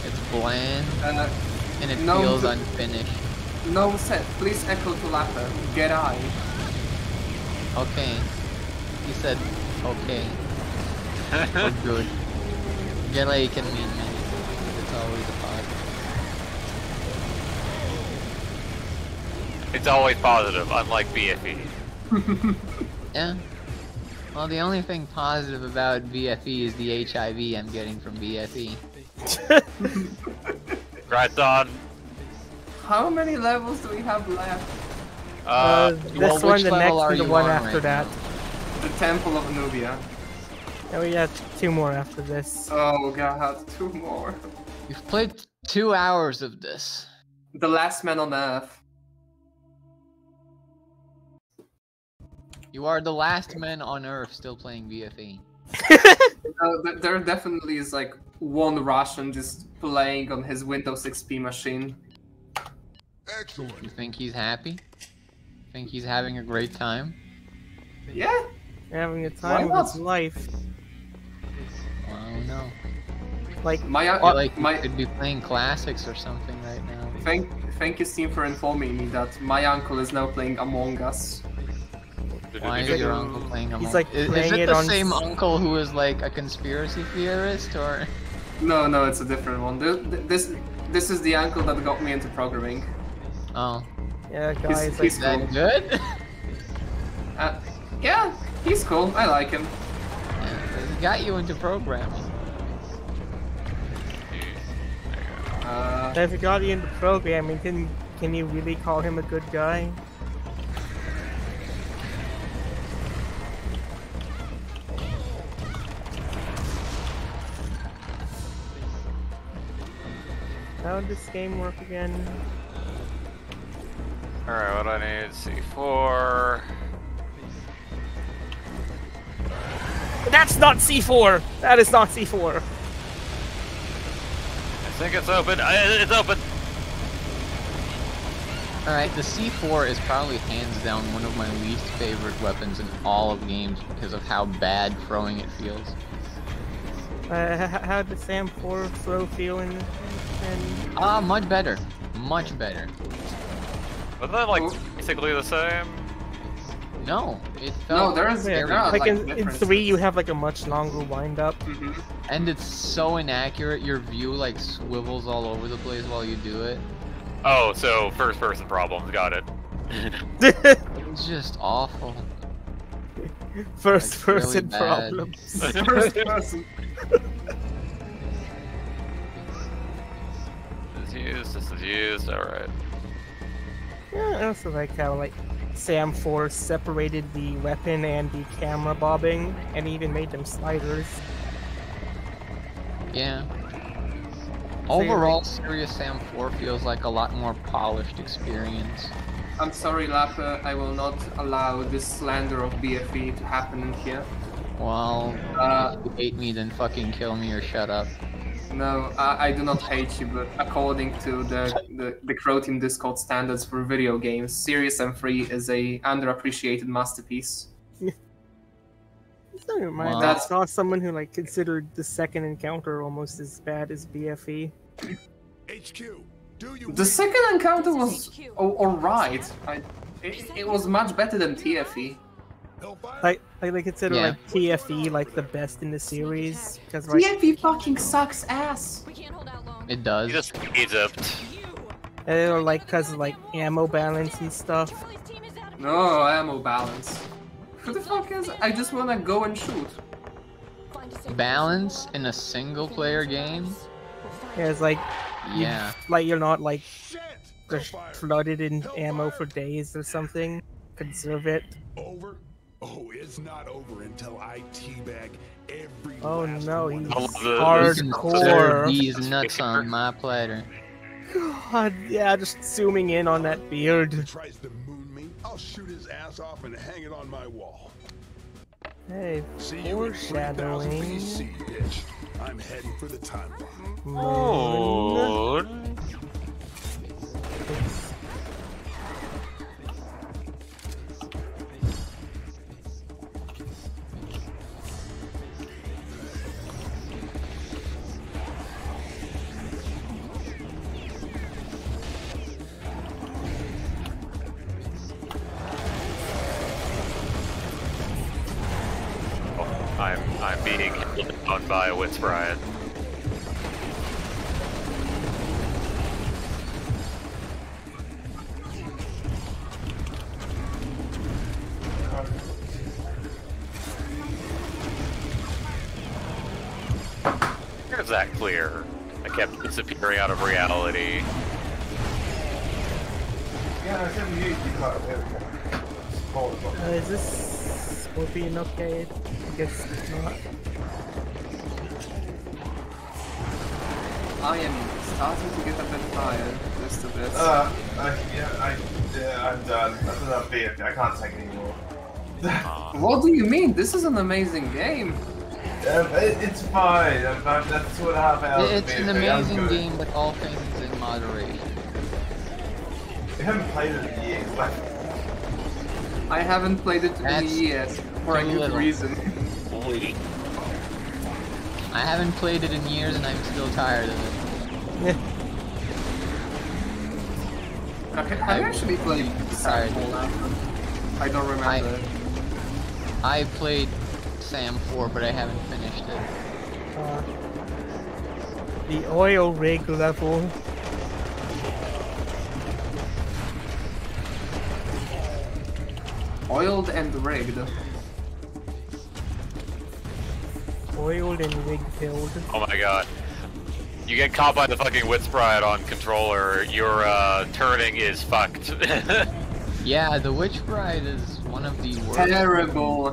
it's bland, Uh, and it no, feels unfinished. no set. Please echo to Lapper. Get I. Okay. He said, okay. (laughs) oh, good. Gelay can mean many things. It's always a positive. It's always positive, unlike. BFE. (laughs) Yeah. Well, the only thing positive about BFE is the HIV I'm getting from. BFE. (laughs) Right on. How many levels do we have left? Uh, this well, one, the next, are and the one on after right that. The Temple of Nubia. And we got two more after this. Oh god, two more. You've played two hours of this. The last man on earth. You are the last man on Earth still playing. BFE. (laughs) Uh, there definitely is like one Russian just playing on his Windows XP machine. Excellent. You think he's happy? Think he's having a great time? Yeah. Having a time of his life. Well, I don't know. Like, My, I uh, like my he could be playing classics or something right now. thank thank you Steam for informing me that my uncle is now playing Among Us. Why is your uncle playing Among He's, like, Is, is it it the on same uncle who is like a conspiracy theorist or? No, no, it's a different one. Th- th- This this is the uncle that got me into programming. Oh, yeah, He's, guys, like, he's is that cool. good? (laughs) Uh, yeah, he's cool. I like him. Yeah, he got you into programming. Uh, if you got you into programming, can can you really call him a good guy? How would this game work again? Alright, what do I need? C4. That's not C4! That is not C4! I think it's open. It's open. Alright, the C4 is probably hands down one of my least favorite weapons in all of games because of how bad throwing it feels. Uh, h- how did Sam 4 throw feel in, in Ah, much better. Much better. Wasn't that like basically the same? No, it No, felt there is- very there are, like, like, in, in 3 you have like a much longer wind up. And it's so inaccurate, your view like swivels all over the place while you do it. Oh, so first person problems. Got it. (laughs) It's just awful. First like, person bad. problems. (laughs) First person. Is used. This is used. All right. Yeah, I also like how like Sam 4 separated the weapon and the camera bobbing, and even made them sliders. Yeah. Overall, Serious Sam 4 feels like a lot more polished experience. I'm sorry, Lappa. I will not allow this slander of BFE to happen in here. Well, Uh, if you hate me, then fucking kill me or shut up. No, I, I do not hate you, but according to the, the, the Croteam Discord standards for video games, Serious and Free is a underappreciated masterpiece. So remind Wow. me, I saw someone who like considered the second encounter almost as bad as. BFE. HQ, do you The second encounter was oh, alright. It, it was much better than. TFE. Like, like they consider Yeah. like TFE like the best in the series because like TFE fucking sucks ass. It does. Just Egypt. or like because like ammo balance and stuff. No ammo balance. Who the fuck is? I just wanna go and shoot. Balance in a single player game? Yeah, it's like you- Yeah. like you're not like just flooded in ammo for days or something. Conserve it. Over? Oh, it's not over until I teabag every Oh no, he's You can serve hardcore. these nuts on my platter. God, yeah, just zooming in on that beard. He tries to moon me, I'll shoot his ass off and hang it on my wall. Hey, See you in 3000. BC, bitch. I'm heading for the time bomb. Moon. Oh, hit on by a Witch Bride. Here's that clear. I kept disappearing out of reality. Yeah, I said you you got it. Hold it. Uh, is this Scorpion okay? I guess not. I am starting to get a bit tired, just a bit. Uh, I, yeah, I, yeah, I'm done. That's enough beer. I can't take anymore. What do you mean? This is an amazing game. Um, it, it's fine. I'm, I'm, that's two and a half hours. It's of an amazing game, but all things in moderation. I haven't played it in years. Like, I haven't played it in years for a too good little. reason. I haven't played it in years and I'm still tired of it. Okay, have you actually played Tired. Sample I don't remember. I played Sam 4, but I haven't finished it. Uh, the oil rig level. Oiled and rigged. Oiled and rig filled. Oh my god. You get caught by the fucking Witch Bride on controller, your uh, turning is fucked. (laughs) Yeah, The Witch Bride is one of the worst. Terrible.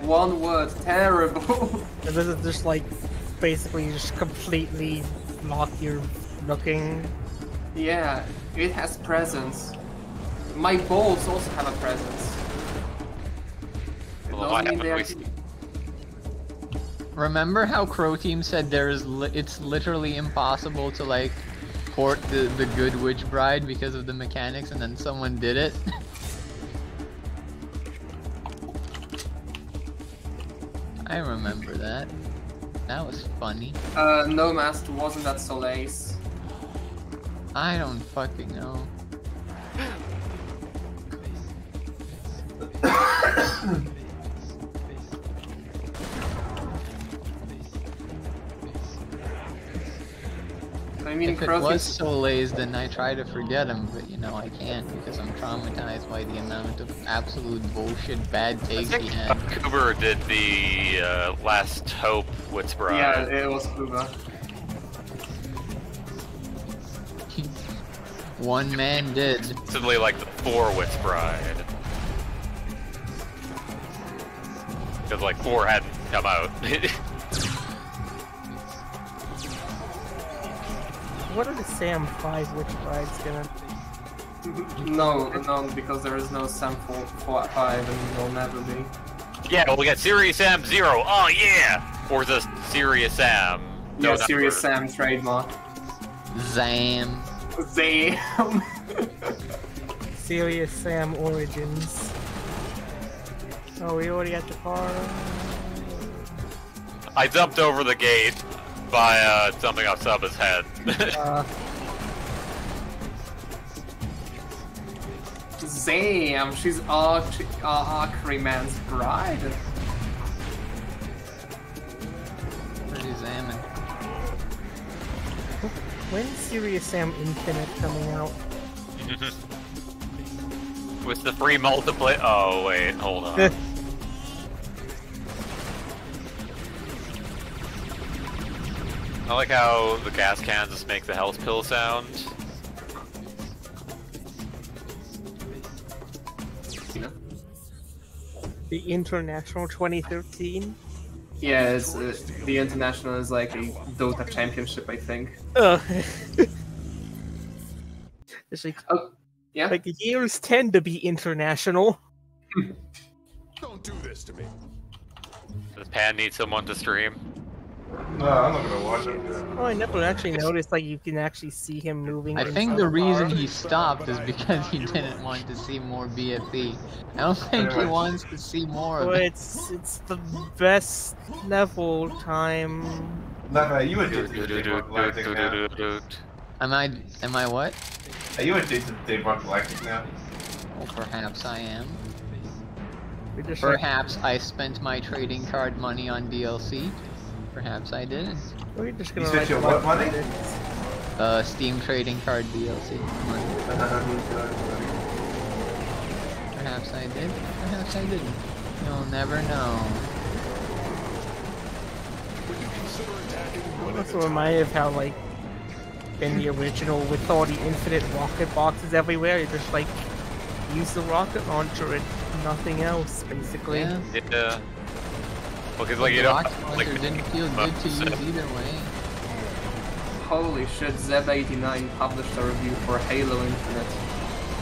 One word, terrible. And this is just like basically just completely lock your looking. yeah, it has presence. My balls also have a presence. Well, why mean haven't they we actually- Remember how Croteam said there is li it's literally impossible to like port the the good Witch Bride because of the mechanics, and then someone did it. (laughs) I remember that. That was funny. Uh, no master wasn't that Soleil's. I don't fucking know. (coughs) (coughs) (coughs) I mean, if it was Team's- Soleil's, then I try to forget him, but you know I can't because I'm traumatized by the amount of absolute bullshit bad takes he had. Cooper did the uh, Last Hope Witch Bride. Yeah, it was Kuba. (laughs) One man did. Simply like the four Witch Bride. Because like four hadn't come out. (laughs) What are the Sam 5 Witch Brides gonna No, no, because there is no Sam 4, 4 5 and there'll never be. yeah, well, we got Serious Sam Zero. Oh yeah, or the Serious Sam. No yeah, Serious number. Sam trademark. Zam. Zam. Serious Sam Origins? Oh, we already got the car. I jumped over the gate by uh, something off top head. uh, (laughs) Zam, she's Arch uh, Archeryman's bride. Pretty Zamin. When's Serious Sam Infinite coming out? (laughs) With the free multiplayer. Oh wait, hold on. (laughs) I like how the gas cans just make the health pill sound. The International 2013? Yeah, it's, uh, the international is like a Dota championship, I think. Ugh. (laughs) it's like, oh, yeah? like years tend to be international. (laughs) Don't do this to me. Does Pan need someone to stream? No, I'm not gonna watch it. Oh, I never actually noticed like you can actually see him moving. I think the reason he stopped is because he didn't want to see more BFE. I don't think he wants to see more of Well, it's it's the best level time. No, no, you addicted to Deep Rock Galactic now. Am I? Am I what? Are you addicted to Deep Rock Galactic now? Well, perhaps I am. We're just like- Perhaps I spent my trading card money on DLC. Perhaps I didn't. We're just gonna spent like your what money? it. Uh, Steam trading card DLC money. Perhaps I did. Perhaps I didn't. You'll never know. Also reminded of how like in the original with all the infinite rocket boxes everywhere, you just like use the rocket launcher and nothing else basically. Yeah. Yeah. Because like the you don't rocket launcher like didn't feel good to use either way. Holy shit, Zeb89 published a review for Halo Infinite.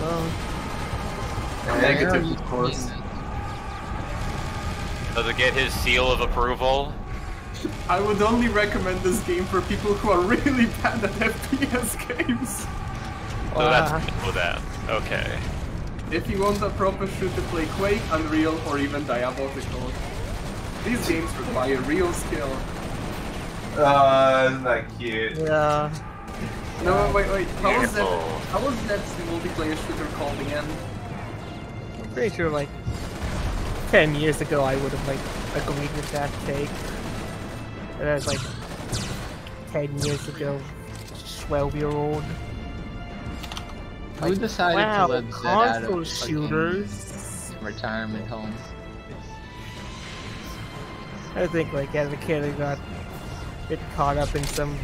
Oh. Where Negative, of course. Does it get his seal of approval? I would only recommend this game for people who are really bad at FPS games. So that's uh-huh. oh, that. Okay. If you want a proper shoot to play Quake, Unreal, or even Diabotical, these games require real skill. Oh, isn't that cute? Yeah. No, uh, wait, wait. How was that? How was that multiplayer shooter called again? I'm pretty sure like ten years ago I would have like agreed with that take. But that was like ten years ago, twelve year old. Who decided wow, to let Zed out console of fucking shooters. retirement home? I think like as a kid I got get caught up in some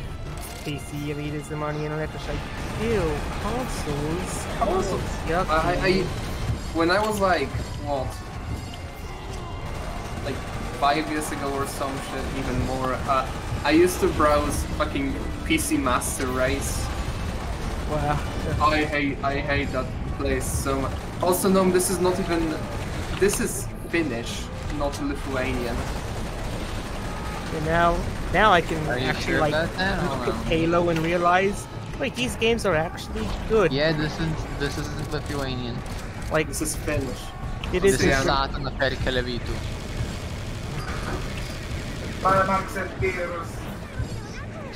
PC elitism on the internet, just like, ew, consoles. Consoles. Yucky. I, I, when I was like, what, like five years ago or some shit, even more, uh, I used to browse fucking PC Master Race. Wow. I hate, I hate that place so much. Also, no, this is not even, this is Finnish, not Lithuanian. And now, now I can Are actually sure like look at. Halo and realize, wait, these games are actually good. Yeah, this is this is Lithuanian. Like This is Finnish. it This is. is Yeah. Satana per Kelevitu.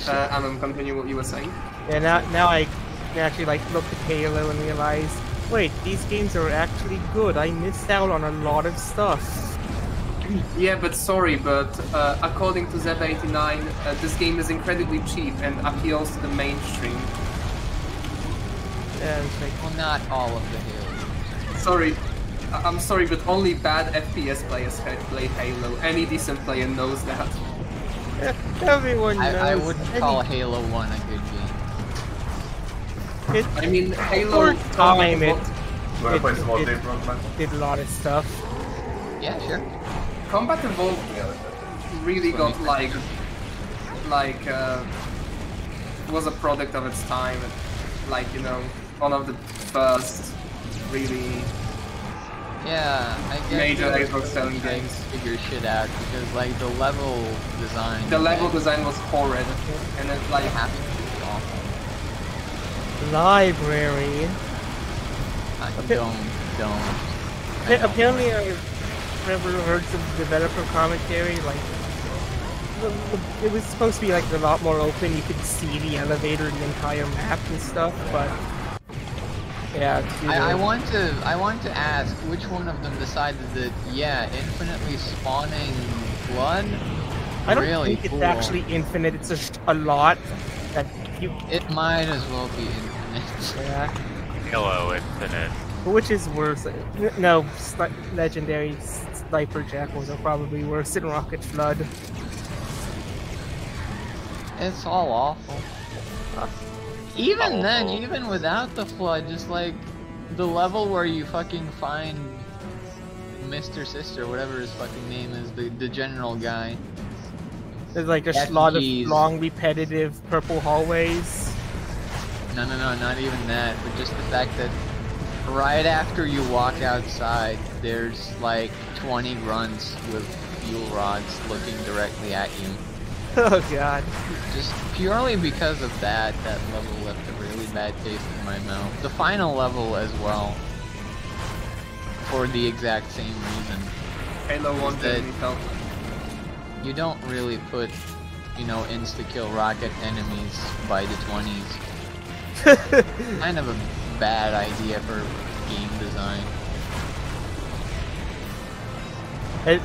Uh, Alan, continue what you were saying. Yeah, now, now I can actually like look at Halo and realize, wait, these games are actually good. I missed out on a lot of stuff. Yeah, but sorry, but uh, according to Zeb89, uh, this game is incredibly cheap and appeals to the mainstream. Yeah, it's like, Well, not all of the Halo. Sorry, I- I'm sorry, but only bad FPS players play Halo. Any decent player knows that. everyone knows. I, I wouldn't any- call Halo 1 a good game. it, I mean, Halo. for time it, Wanna it, play it Deep did a lot of stuff. Yeah, sure. Combat Evolved really got like, like, uh, was a product of its time. Like you know, one of the first really Yeah, I guess Major you Xbox selling like, games. figure shit out because like the level design. The level design was horrid, and it like happened to be awful. Library. I Okay. don't don't. Appa- Apparently, I've never heard some developer commentary. Like, the- the- it was supposed to be like a lot more open. You could see the elevator and the entire map and stuff, but Yeah. I, I want to I want to ask which one of them decided that yeah, infinitely spawning blood. I don't really think cool. it's actually infinite. It's just a lot that you. It might as well be infinite. Yeah. Halo Infinite. Which is worse? No, sni- legendary sniper jackals are probably worse than rocket flood. It's all awful. Even then, even without the flood, just like the level where you fucking find Mr. Sister, whatever his fucking name is, the the general guy. There's like just That's a lot of long, repetitive purple hallways. No, no, no, not even that, but just the fact that right after you walk outside, there's like 20 runs with fuel rods looking directly at you. (laughs) Oh god. Just purely because of that, that level left a really bad taste in my mouth. The final level as well. For the exact same reason. Halo 1 didn't help. You don't really put, you know, insta-kill rocket enemies by the 20s. (laughs) kind of a bad idea for game design. It,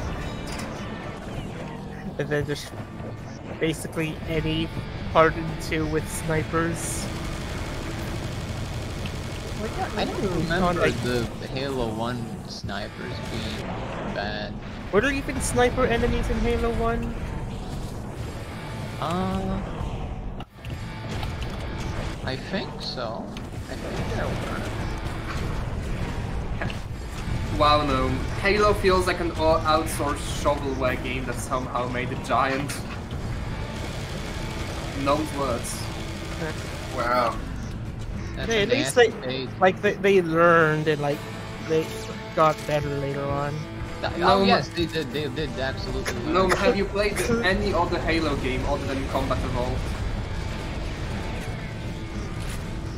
and then just basically any Harden 2 with snipers. I don't on, remember like- the Halo 1 snipers being bad. Were there even sniper enemies in Halo 1? Uh, I think so. I think there were. Wow, no. Halo feels like an o- outsourced shovelware game that somehow made a giant. No words. Wow. That's Yeah, at least they, anti-paid. like they, they learned and like they got better later on. Oh No, yes, they did. They did absolutely. No, learn. have you played any other Halo game other than Combat Evolved?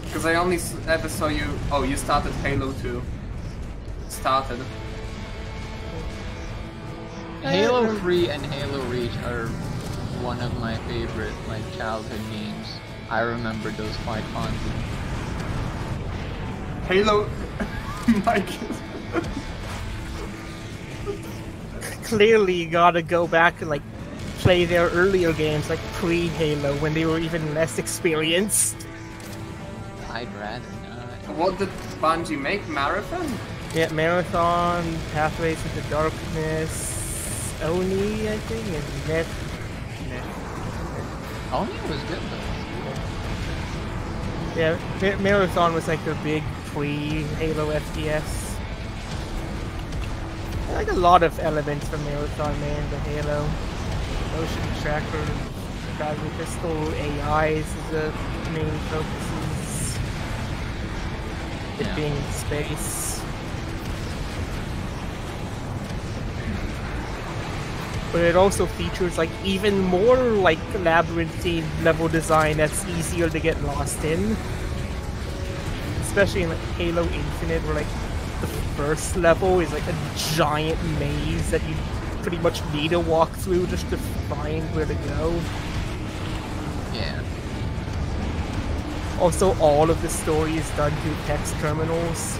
Because I only ever saw you. Oh, you started Halo 2. Started. Halo uh, um, 3 and Halo Reach are one of my favorite like childhood games. I remember those quite fondly. Halo. (laughs) Mike. Clearly, you gotta go back and like play their earlier games, like pre-Halo, when they were even less experienced. I'd rather not. What did Bungie make? Marathon? Yeah, Marathon, Pathways into Darkness, Oni, I think, and Net. Net. Oni was good though. Yeah, Ma- Marathon was like their big pre-Halo FPS. I like a lot of elements from Marathon, man. The Halo, motion tracker, driving pistol, AIs is the main focuses. It Yeah. being space. But it also features like even more like labyrinthine level design that's easier to get lost in. Especially in like Halo Infinite where like the first level is like a giant maze that you pretty much need to walk through just to find where to go. Yeah. Also, all of the story is done through text terminals.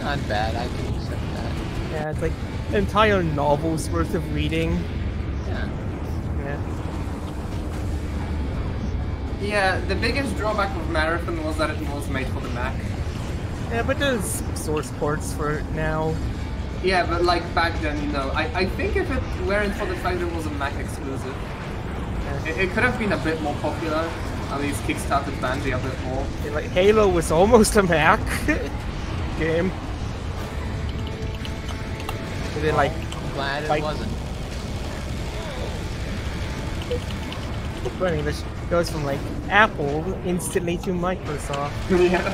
Not bad. I can accept that. Yeah, it's like entire novels worth of reading. Yeah. Yeah. Yeah, the biggest drawback of Marathon was that it was made for the Mac. Yeah, but there's source ports for it now. Yeah, but like back then, you know, I, I think if it weren't for the fact that it was a Mac exclusive, it, it could have been a bit more popular. At least kickstarted Bungie a bit more. Yeah, Like Halo was almost a Mac (laughs) game. And then like Glad it like- wasn't. funny, this goes from like Apple instantly to Microsoft. (laughs) yeah.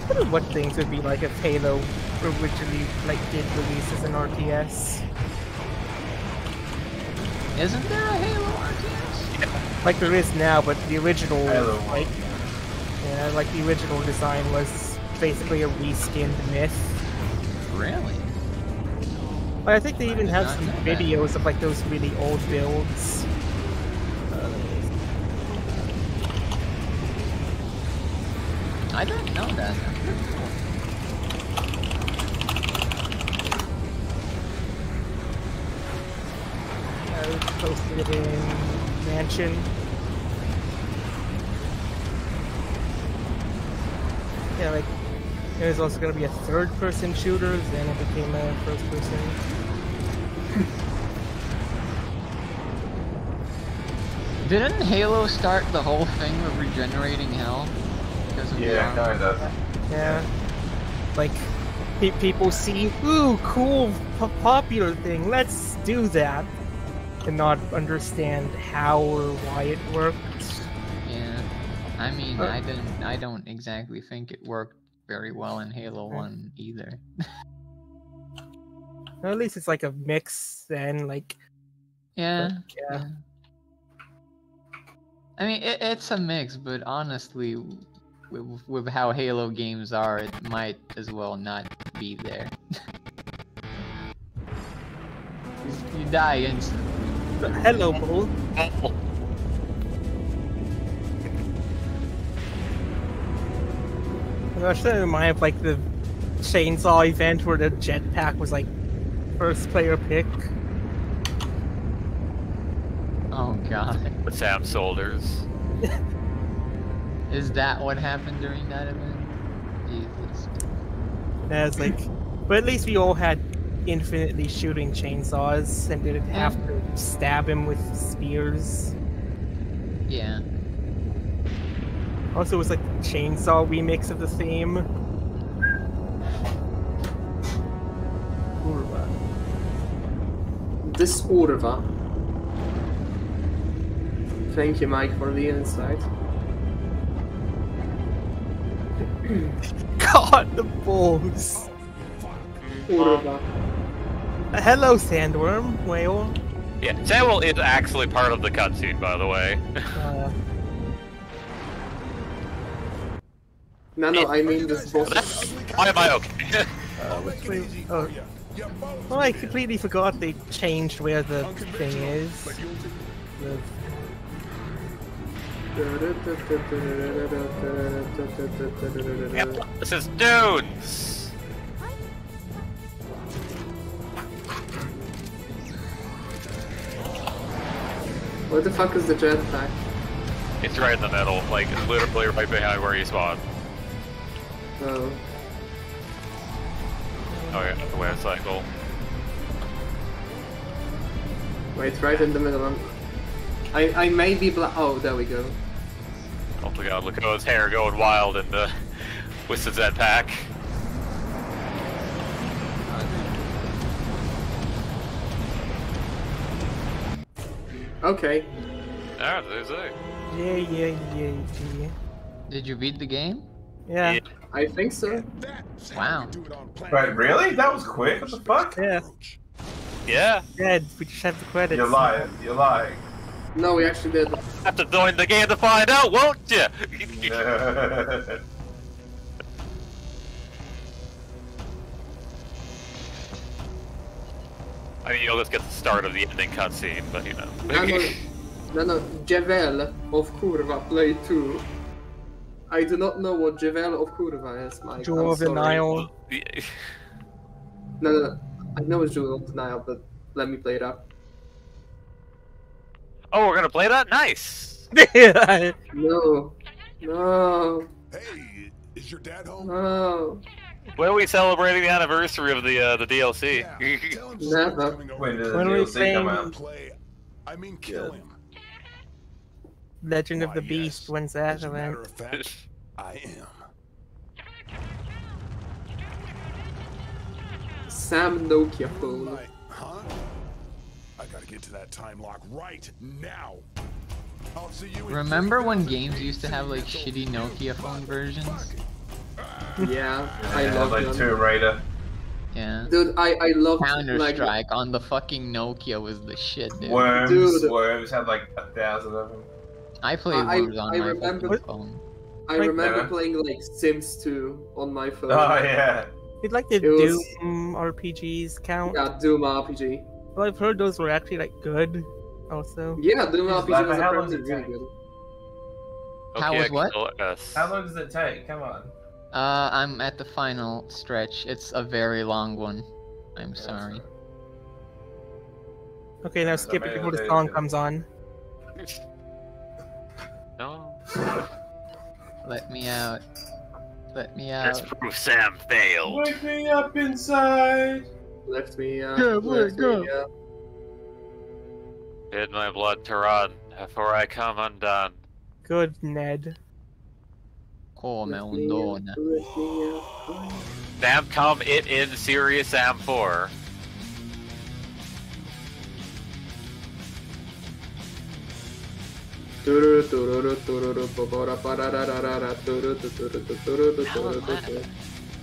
I wonder what things would be like if Halo originally like did release as an RTS. Isn't there a Halo RTS? Like there is now, but the original Halo. like yeah, like the original design was basically a reskinned myth. Really? But I think they even have some know that. videos of like those really old builds. I didn't know that. I posted it in Mansion. Yeah, like it was also gonna be a third-person shooter, then it became a first-person. (laughs) Didn't Halo start the whole thing with regenerating hell? Because of Yeah, kind of. Yeah, like pe- people see, ooh, cool, p- popular thing. Let's do that, and not understand how or why it works. Yeah. I mean, Uh, I didn't. I don't exactly think it worked very well in Halo One either. (laughs) Or at least it's like a mix, and like Yeah. yeah. I mean, it, it's a mix, but honestly, with, with how Halo games are, it might as well not be there. you, (laughs) you die instantly. Hello, Bull. I was trying to remind of like the chainsaw event where the jetpack was like first player pick. Oh god. (laughs) The Sam Soldiers. Is that what happened during that event? Jesus. And it's like, but at least we all had infinitely shooting chainsaws and didn't have to stab him with spears. Yeah. Also, it was like a chainsaw remix of the theme. Kurwa. This Urva. Thank you, Mike, for the insight. (coughs) God, the balls. Urva. Uh, hello, sandworm whale. Yeah, Samuel is actually part of the cutscene, by the way. Uh, No, no, I mean this boss. Why am I okay? uh, which way? Oh. oh, I completely forgot they changed where the thing is. The- Yep, this is dudes. Where the fuck is the jetpack? It's right in the middle, like literally right behind where you spawn. Oh. Oh yeah, the web cycle. Wait, right in the middle. I'm... I I may be bla- Oh, there we go. Oh my god, look at his hair going wild in the with the Z pack. Okay. Ah, there's a. Yeah, yeah, yeah, yeah. Did you beat the game? Yeah. I think so. Wow. Wait, really? That was quick? What the fuck? Yeah. Yeah. Yeah, we just have the credits. You're lying. You're lying. No, we actually did. Have to join the game to find out, won't you? (laughs) I mean, you'll just get the start of the ending cutscene, but you know. No, no, (laughs) no, no. Javel of Kurva Play 2. I do not know what Javel of Kurva is, Mike. Jewel I'm of the sorry. Nile. No, no, no. I know it's Jewel of the Nile, but let me play it up. Oh, we're gonna play that? Nice! (laughs) No. No. Hey, is your dad home? No. When are we celebrating the anniversary of the uh, the DLC? (laughs) Never. When the When are we DLC come playing out? Play. I mean, kill him. Legend of the Why, Beast. yes. When's that As a matter of fact, I am. Sam Nokia phone. Huh? I gotta get to that time lock right now. I'll see you Remember when games used to have like shitty Nokia phone versions? Yeah, I Yeah, love like them. Tomb Raider. Yeah. Dude, I I love Counter like Strike on the fucking Nokia was the shit, dude. Worms. Dude. Worms had like a thousand of them. I played I- Worms on I my remember- phone. I remember Yeah. playing like Sims 2 on my phone. Oh yeah. Did like the It was- Doom RPGs count? Yeah, Doom RPG. Well, I've heard those were actually like good. Also. Yeah, Doom Just RPG like was how long apparently does it really take? good. How was what? How long does it take? Come on. Uh, I'm at the final stretch. It's a very long one. I'm sorry. Okay, now skip it before the song comes on. (laughs) No. Let me out. Let me That's out. proof Sam failed. Wake me up inside. Lift me up. Go, lift go. me up. Bid my blood to run before I come undone. Good, Ned. Come Lift me undone. lift me. Sam come it in Serious Sam 4.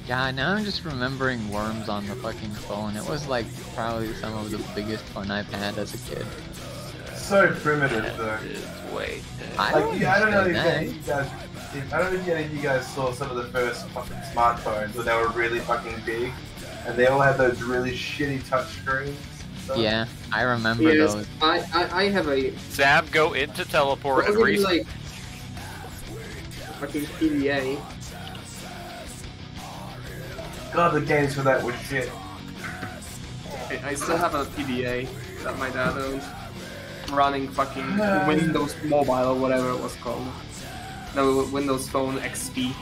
Yeah, now I'm just remembering worms on the fucking phone. It was like probably some of the biggest fun I've had as a kid. So primitive though. Wait. I don't know if any of you guys. I don't know if any of you guys saw some of the first fucking smartphones where they were really fucking big, and they all had those really shitty touchscreens. That. Yeah, I remember Yes, those. I, I, I have a Sam go into teleport and reset. like fucking PDA. God, the games for that were shit. I- I still have a PDA that my dad owns, running fucking Windows Mobile or whatever it was called. No, Windows Phone XP.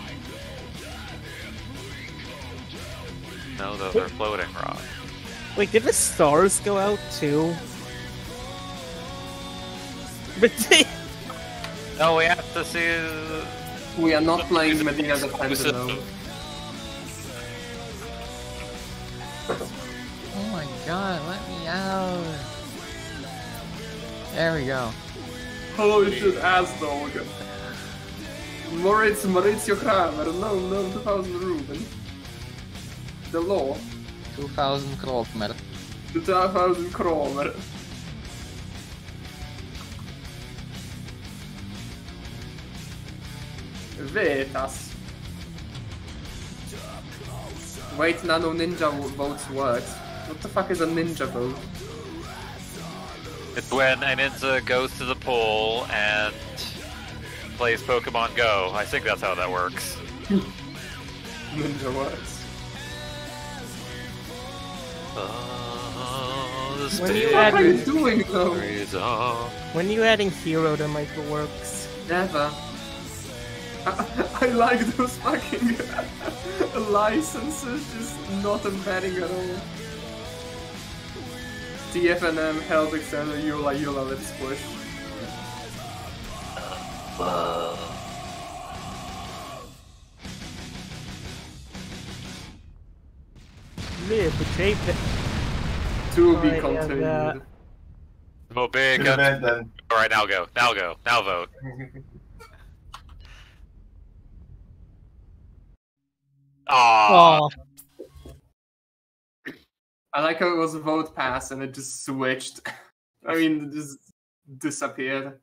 No, those are floating rocks. Wait, did the stars go out too? But (laughs) they... No, we have to see. Uh, we are not playing Medina the Pendulum. Oh my god, let me out. There we go. Holy shit, ass dog. Moritz Maurizio Kramer, no, no, 2000 Ruben. The law, 2000 Kroner. 2000 Kramer. Vetas. Wait, Nano Ninja votes works. What the fuck is a ninja vote? It's when a ninja goes to the pool and plays Pokemon Go. I think that's how that works. (laughs) Ninja works. When you What add are you doing though? when you adding hero to Microworks? Never. (laughs) I, like those fucking (laughs) licenses just not embedding at all. DFNM, Health Extender, Eula, Eula, let's push. Yeah, but they... To be yeah, continued. that- Well, big Good event then. All right, now go. Now go. Now vote. (laughs) Aw. Oh, I like how it was a vote pass and it just switched. (laughs) I mean, it just disappeared.